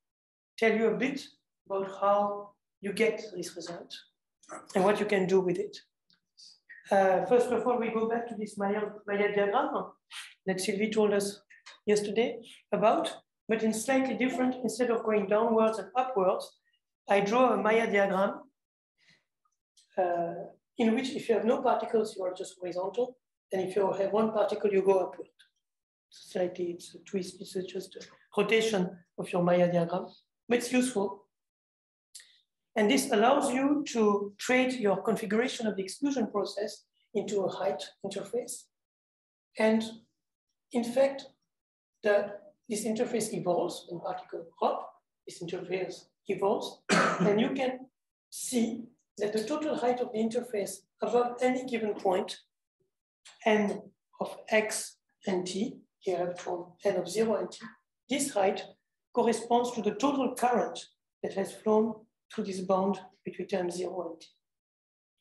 tell you a bit about how you get this result and what you can do with it. Uh, first of all, we go back to this Maya, Maya diagram that Sylvie told us yesterday about, but in slightly different, instead of going downwards and upwards, I draw a Maya diagram uh, in which if you have no particles, you are just horizontal. And if you have one particle, you go upward. Slightly, it's a twist, it's just a rotation of your Maya diagram, but it's useful. And this allows you to trade your configuration of the exclusion process into a height interface. And in fact, the, this interface evolves in particle hop, this interface evolves, and you can see that the total height of the interface above any given point, n of x and t, here I've drawn n of zero and t, this height corresponds to the total current that has flown through this bond between time zero and t.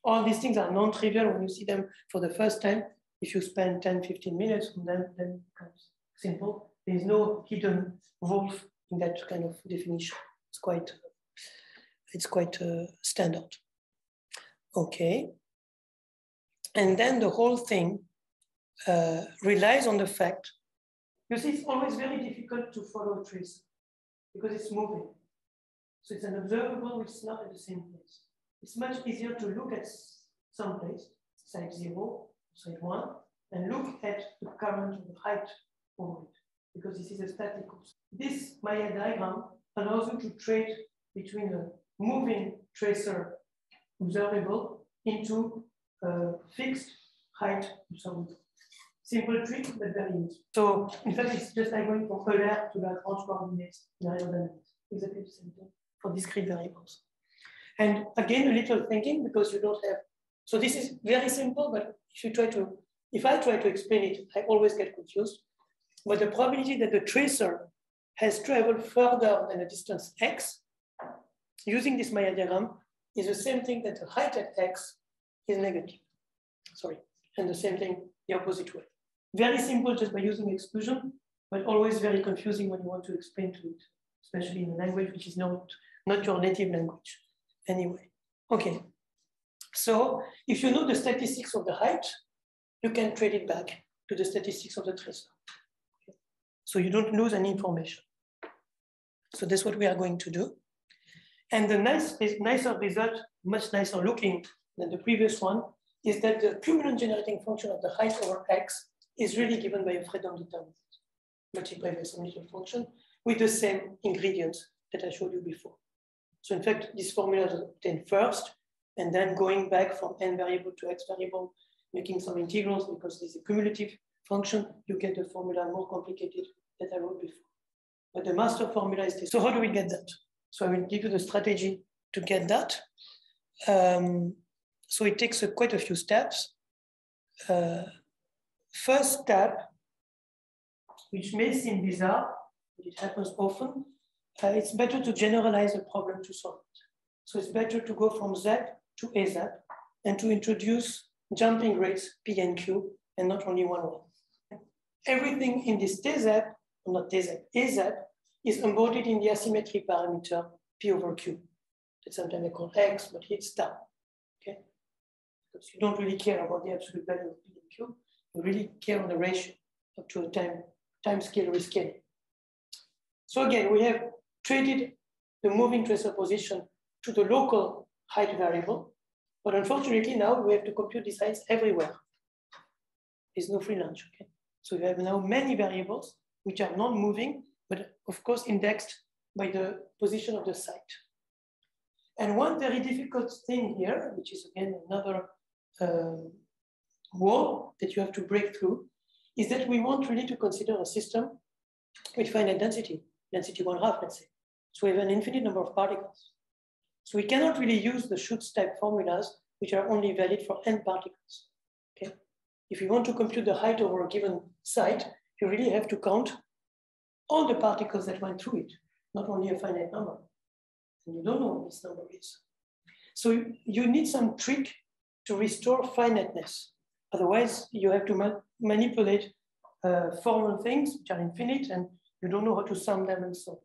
All these things are non-trivial when you see them for the first time. If you spend 10, 15 minutes, on them, then it becomes simple. There is no hidden wolf in that kind of definition. It's quite, it's quite uh, standard. Okay. And then the whole thing uh, relies on the fact, you see, it's always very difficult to follow trace because it's moving. So it's an observable which is not at the same place. It's much easier to look at some place, side zero, side one, and look at the current of the height over it, because this is a static. This Maya diagram allows you to trade between a moving tracer observable into a fixed height observable. Simple trick, but very useful. So in fact, it's just like going from Euler to Lagrange coordinates in aerodynamics. Exactly the same thing for discrete variables. And again, a little thinking because you don't have, so this is very simple, but if you try to, if I try to explain it, I always get confused. But the probability that the tracer has traveled further than a distance x using this Maya diagram is the same thing that the height at x is negative. Sorry, and the same thing the opposite way. Very simple just by using exclusion, but always very confusing when you want to explain to it, especially in a language which is not not your native language. Anyway, okay. So if you know the statistics of the height, you can trade it back to the statistics of the tracer. So you don't lose any information. So that's what we are going to do. And the nice, nicer result, much nicer looking than the previous one, is that the cumulant generating function of the height over x is really given by a Fredholm determinant multiplied by some little function with the same ingredients that I showed you before. So in fact, this formula is obtained first, and then going back from n variable to x variable, making some integrals because is a cumulative function, you get the formula more complicated that I wrote before. But the master formula is this. So how do we get that? So I will give you the strategy to get that. Um, so it takes quite a few steps. Uh, first step, which may seem bizarre, but it happens often, uh, it's better to generalize the problem to solve it. So it's better to go from Z to AZ and to introduce jumping rates P and Q and not only one one. Everything in this TZ, not TZ, AZ is embodied in the asymmetry parameter P over Q. That sometimes I call X, but it's tau. Okay? Because you don't really care about the absolute value of P and Q. You really care on the ratio up to a time, time scale rescaling. So again, we have traded the moving tracer position to the local height variable. But unfortunately, now we have to compute these heights everywhere. There's no free lunch, okay? So we have now many variables which are non-moving, but of course indexed by the position of the site. And one very difficult thing here, which is again another um, wall that you have to break through, is that we want really to consider a system with finite density, density one half, let's say. So we have an infinite number of particles. So we cannot really use the Schutz type formulas which are only valid for n particles. If you want to compute the height over a given site, you really have to count all the particles that went through it, not only a finite number. And you don't know what this number is. So you need some trick to restore finiteness. Otherwise, you have to ma manipulate uh, formal things which are infinite and you don't know how to sum them and so on.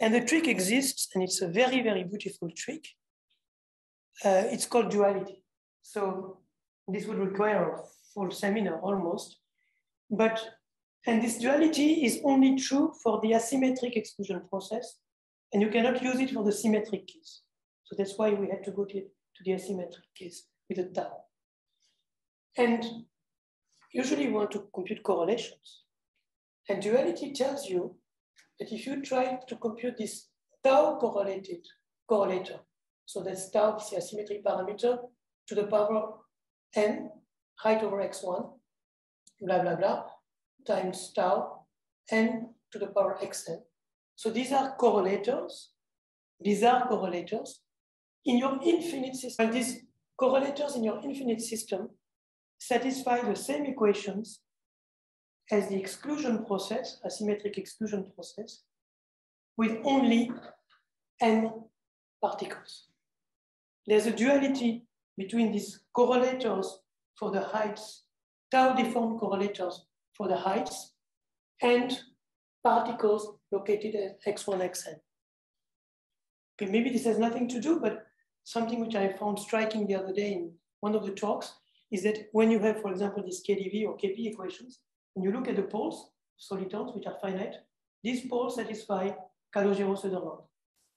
And the trick exists, and it's a very, very beautiful trick. Uh, it's called duality. So this would require full seminar almost. But, and this duality is only true for the asymmetric exclusion process, and you cannot use it for the symmetric case. So that's why we had to go to, to the asymmetric case with a tau. And usually we want to compute correlations. And duality tells you that if you try to compute this tau correlated correlator, so that's tau is the asymmetry parameter to the power n, height over x1, blah, blah, blah, times tau n to the power xn. So these are correlators. These are correlators in your infinite system. These correlators in your infinite system satisfy the same equations as the exclusion process, asymmetric exclusion process, with only n particles. There's a duality between these correlators for the heights, tau deformed correlators for the heights, and particles located at x1, xn. Okay, maybe this has nothing to do, but something which I found striking the other day in one of the talks is that when you have, for example, these KdV or Kp equations, when you look at the poles, solitons, which are finite, these poles satisfy Calogero-Sutherland.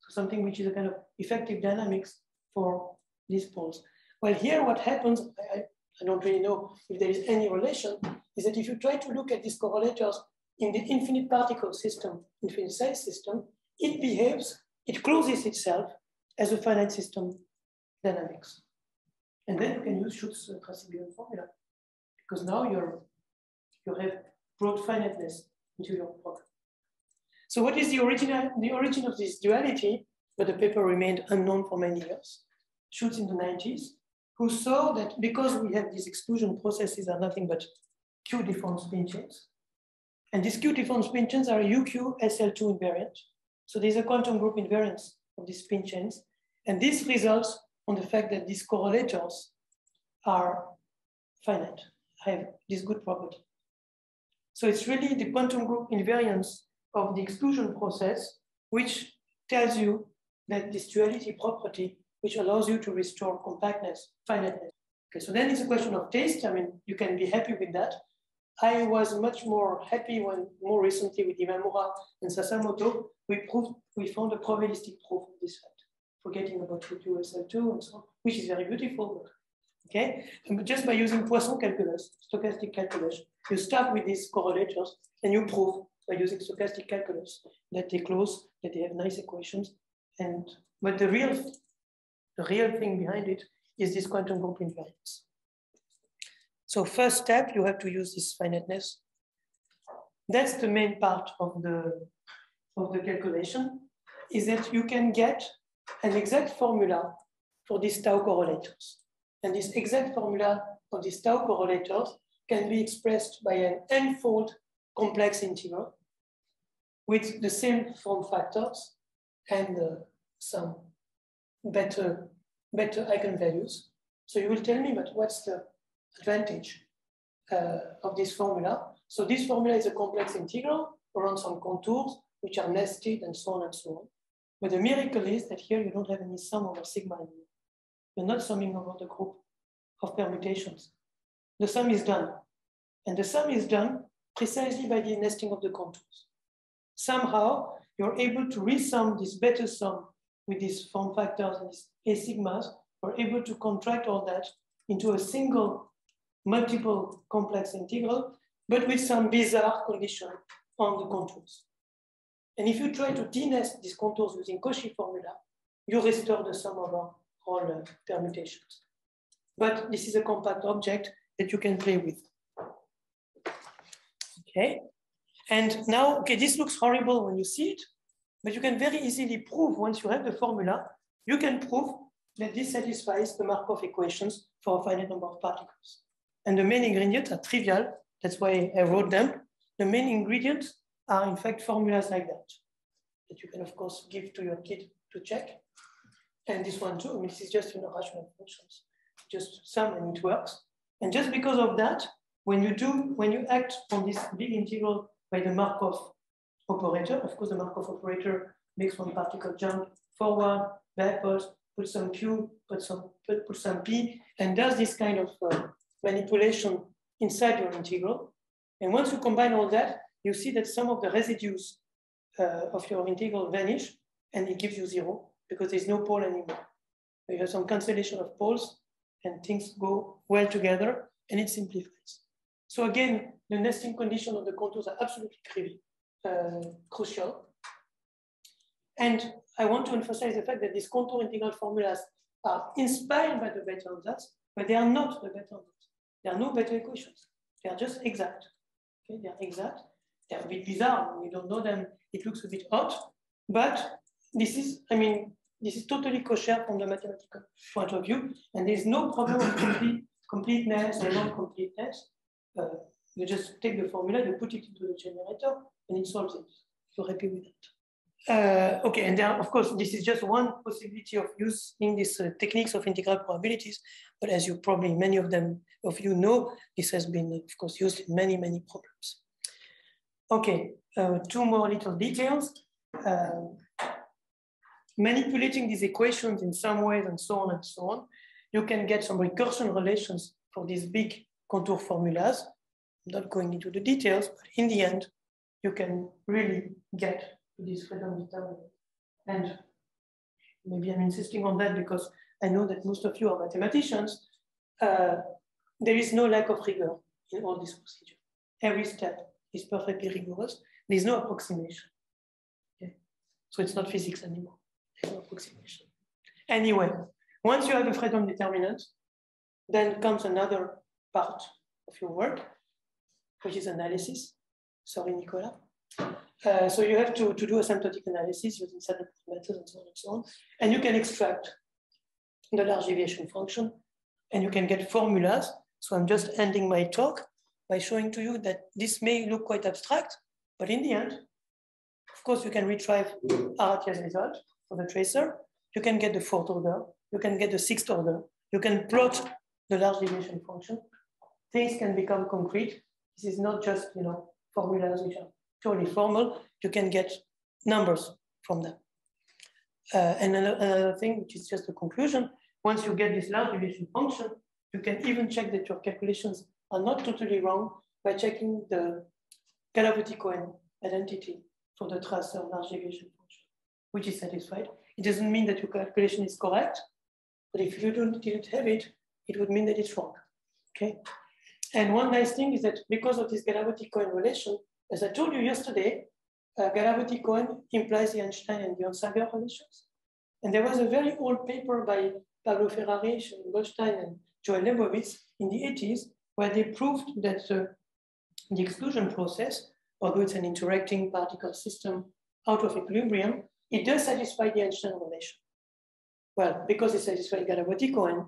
So something which is a kind of effective dynamics for these poles. Well, here what happens, I, I don't really know if there is any relation, is that if you try to look at these correlators in the infinite particle system, infinite size system, it behaves, it closes itself as a finite system dynamics. And then you can use Schutz uh, Krasickian formula because now you're you have brought finiteness into your problem. So what is the origin, the origin of this duality? But the paper remained unknown for many years. Schutz in the 90s, who saw that because we have these exclusion processes are nothing but Q-deformed spin chains. And these Q-deformed spin chains are UQ SL2 invariant. So there's a quantum group invariance of these spin chains. And this results on the fact that these correlators are finite, have this good property. So it's really the quantum group invariance of the exclusion process, which tells you that this duality property, which allows you to restore compactness, finiteness. Okay, so then it's a question of taste. I mean, you can be happy with that. I was much more happy when more recently with Imamura and Sasamoto, we proved, we found a probabilistic proof of this fact, forgetting about UQSL2 and so on, which is very beautiful. Okay, and just by using Poisson calculus, stochastic calculus, you start with these correlators and you prove by using stochastic calculus that they close, that they have nice equations. And but the real, the real thing behind it is this quantum group invariance. So first step, you have to use this finiteness. That's the main part of the, of the calculation, is that you can get an exact formula for these tau correlators. And this exact formula of these tau correlators can be expressed by an n-fold complex integral with the same form factors and uh, some Bethe, Bethe eigenvalues. So you will tell me, but what's the advantage uh, of this formula? So this formula is a complex integral around some contours, which are nested and so on and so on. But the miracle is that here you don't have any sum over sigma anymore. You're not summing over the group of permutations. The sum is done. And the sum is done precisely by the nesting of the contours. Somehow, you're able to resum this Bethe sum with these form factors and these A sigmas, we're able to contract all that into a single multiple complex integral, but with some bizarre condition on the contours. And if you try to denest these contours using Cauchy formula, you restore the sum of all uh, permutations. But this is a compact object that you can play with. Okay, and now, okay, this looks horrible when you see it, but you can very easily prove once you have the formula, you can prove that this satisfies the Markov equations for a finite number of particles. And the main ingredients are trivial. That's why I wrote them. The main ingredients are in fact formulas like that, that you can of course give to your kid to check. And this one too, I mean, this is just you know, rational functions, just sum and it works. And just because of that, when you do, when you act on this big integral by the Markov operator, of course the Markov operator makes one particle jump forward, backwards, put some Q, put some, put, put some P, and does this kind of uh, manipulation inside your integral. And once you combine all that, you see that some of the residues uh, of your integral vanish and it gives you zero because there's no pole anymore. You have some cancellation of poles and things go well together and it simplifies. So again, the nesting condition of the contours are absolutely uh, crucial. And I want to emphasize the fact that these contour integral formulas are inspired by the Bethe ansatz, but they are not the Bethe ansatz. There are no Bethe equations. They are just exact. Okay, they are exact. They are a bit bizarre. We don't know them, it looks a bit odd. But this is, I mean, this is totally kosher from the mathematical point of view. And there's no problem of complete, completeness or non-completeness. Uh, you just take the formula, you put it into the generator, and it solves it. You're happy with that. Uh, okay, and there, of course, this is just one possibility of using these uh, techniques of integral probabilities, but as you probably, many of them of you know, this has been, of course, used in many, many problems. Okay, uh, two more little details. Uh, manipulating these equations in some ways and so on and so on, you can get some recursion relations for these big contour formulas. I'm not going into the details, but in the end, you can really get to this Fredholm determinant. And maybe I'm insisting on that because I know that most of you are mathematicians. Uh, there is no lack of rigor in all this procedure. Every step is perfectly rigorous. There's no approximation. Okay? So it's not physics anymore. There's no approximation. Anyway, once you have a Fredholm determinant, then comes another part of your work, which is analysis. Sorry, Nicola. Uh, so you have to, to do asymptotic analysis using certain methods and so on and so on. And you can extract the large deviation function and you can get formulas. So I'm just ending my talk by showing to you that this may look quite abstract, but in the end, of course, you can retrieve Arratia's result for the tracer. You can get the fourth order. You can get the sixth order. You can plot the large deviation function. Things can become concrete. This is not just, you know, formulas which are purely formal, you can get numbers from them. Uh, and another, thing, which is just a conclusion, once you get this large deviation function, you can even check that your calculations are not totally wrong by checking the Gallavotti-Cohen identity for the tracer large deviation function, which is satisfied. It doesn't mean that your calculation is correct, but if you don't, didn't have it, it would mean that it's wrong, okay? And one nice thing is that because of this Gallavotti-Cohen relation, as I told you yesterday, uh, Gallavotti-Cohen implies the Einstein and the Onsager relations. And there was a very old paper by Pablo Ferrari, Goldstein, and Joel Lebowitz in the 80s, where they proved that uh, the exclusion process, although it's an interacting particle system out of equilibrium, it does satisfy the Einstein relation. Well, because it satisfies Gallavotti-Cohen,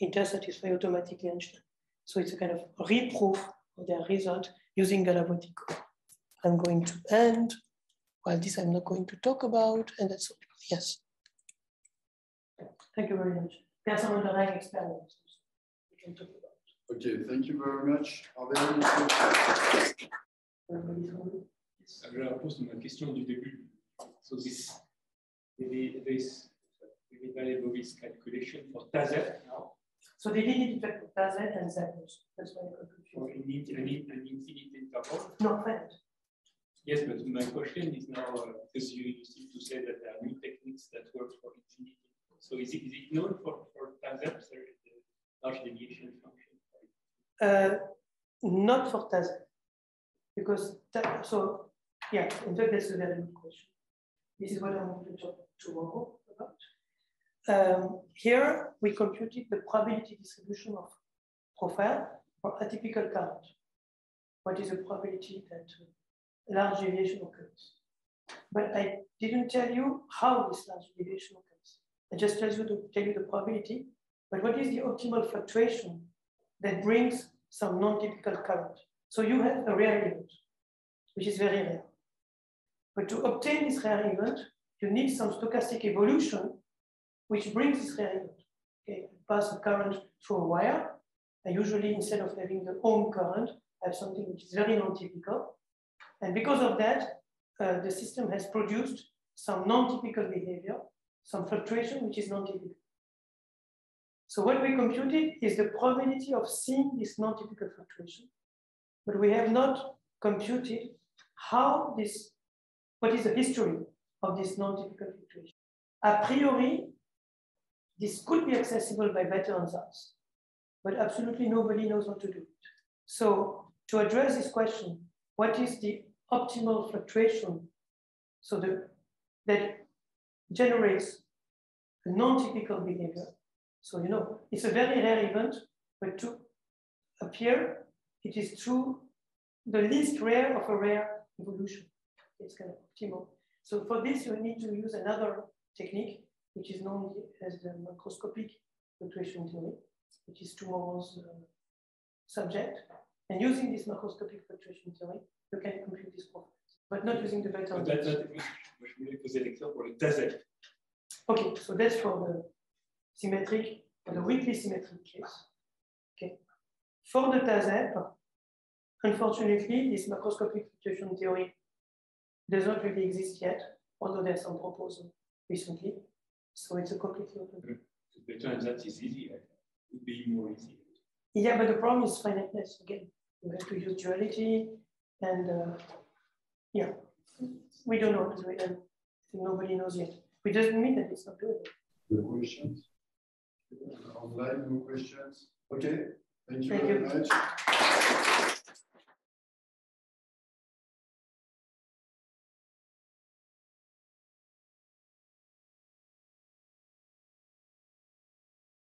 it does satisfy automatically Einstein. So it's a kind of reproof of their result using Gallavotti-Cohen. I'm going to end. Well, this I'm not going to talk about, and that's all. Yes. Thank you very much. There are some underlying experiments we can talk about. Okay, thank you very much. Are there any questions? Je réponse à ma question du début. So this, this Lebowitz calculation for Tazer now. So they did it for Tazer and Zappos. That's why I got confused. You need, you need an infinite interval. No, friend. Yes, but my question is now, uh, because you, you seem to say that there are new techniques that work for infinity. So is it, is it known for, for Tazer, the large deviation function? Uh, not for Tazer. Because, so, yeah, in fact, that's a very good question. This is what I want to talk tomorrow about. Um, here, we computed the probability distribution of profile for atypical current. What is the probability that large deviation occurs? But I didn't tell you how this large deviation occurs. I just tells you to tell you the probability, but what is the optimal fluctuation that brings some non-typical current? So you have a rare event, which is very rare. But to obtain this rare event, you need some stochastic evolution, which brings this event. Okay, pass a current through a wire, and usually instead of having the home current, I have something which is very non-typical. And because of that, uh, the system has produced some non-typical behavior, some fluctuation which is non-typical. So what we computed is the probability of seeing this non-typical fluctuation, but we have not computed how this, what is the history of this non-typical fluctuation. A priori, this could be accessible by Bethe ansatz, but absolutely nobody knows how to do it. So to address this question, what is the optimal fluctuation so the, that generates a non-typical behavior. So, you know, it's a very rare event, but to appear, it is true, the least rare of a rare evolution. It's kind of optimal. So for this, you need to use another technique, which is known as the macroscopic fluctuation theory, which is tomorrow's uh, subject. And using this macroscopic fluctuation theory, you can compute this problem, but not using the vector. je voulais poser l'exemple pour le TASEP. Okay, so that's for the symmetric, for the weakly symmetric case. Okay. For the TASEP, unfortunately, this macroscopic fluctuation theory does not really exist yet, although there's some proposal recently. So it's a completely open. The turns out is easy, it would be more easy. Yeah, but the problem is finiteness again. You have to use duality and uh, yeah, we don't know because we don't, nobody knows yet. It doesn't mean that it's not doable. The questions? Online, no questions? Okay, thank you Thank very you. much.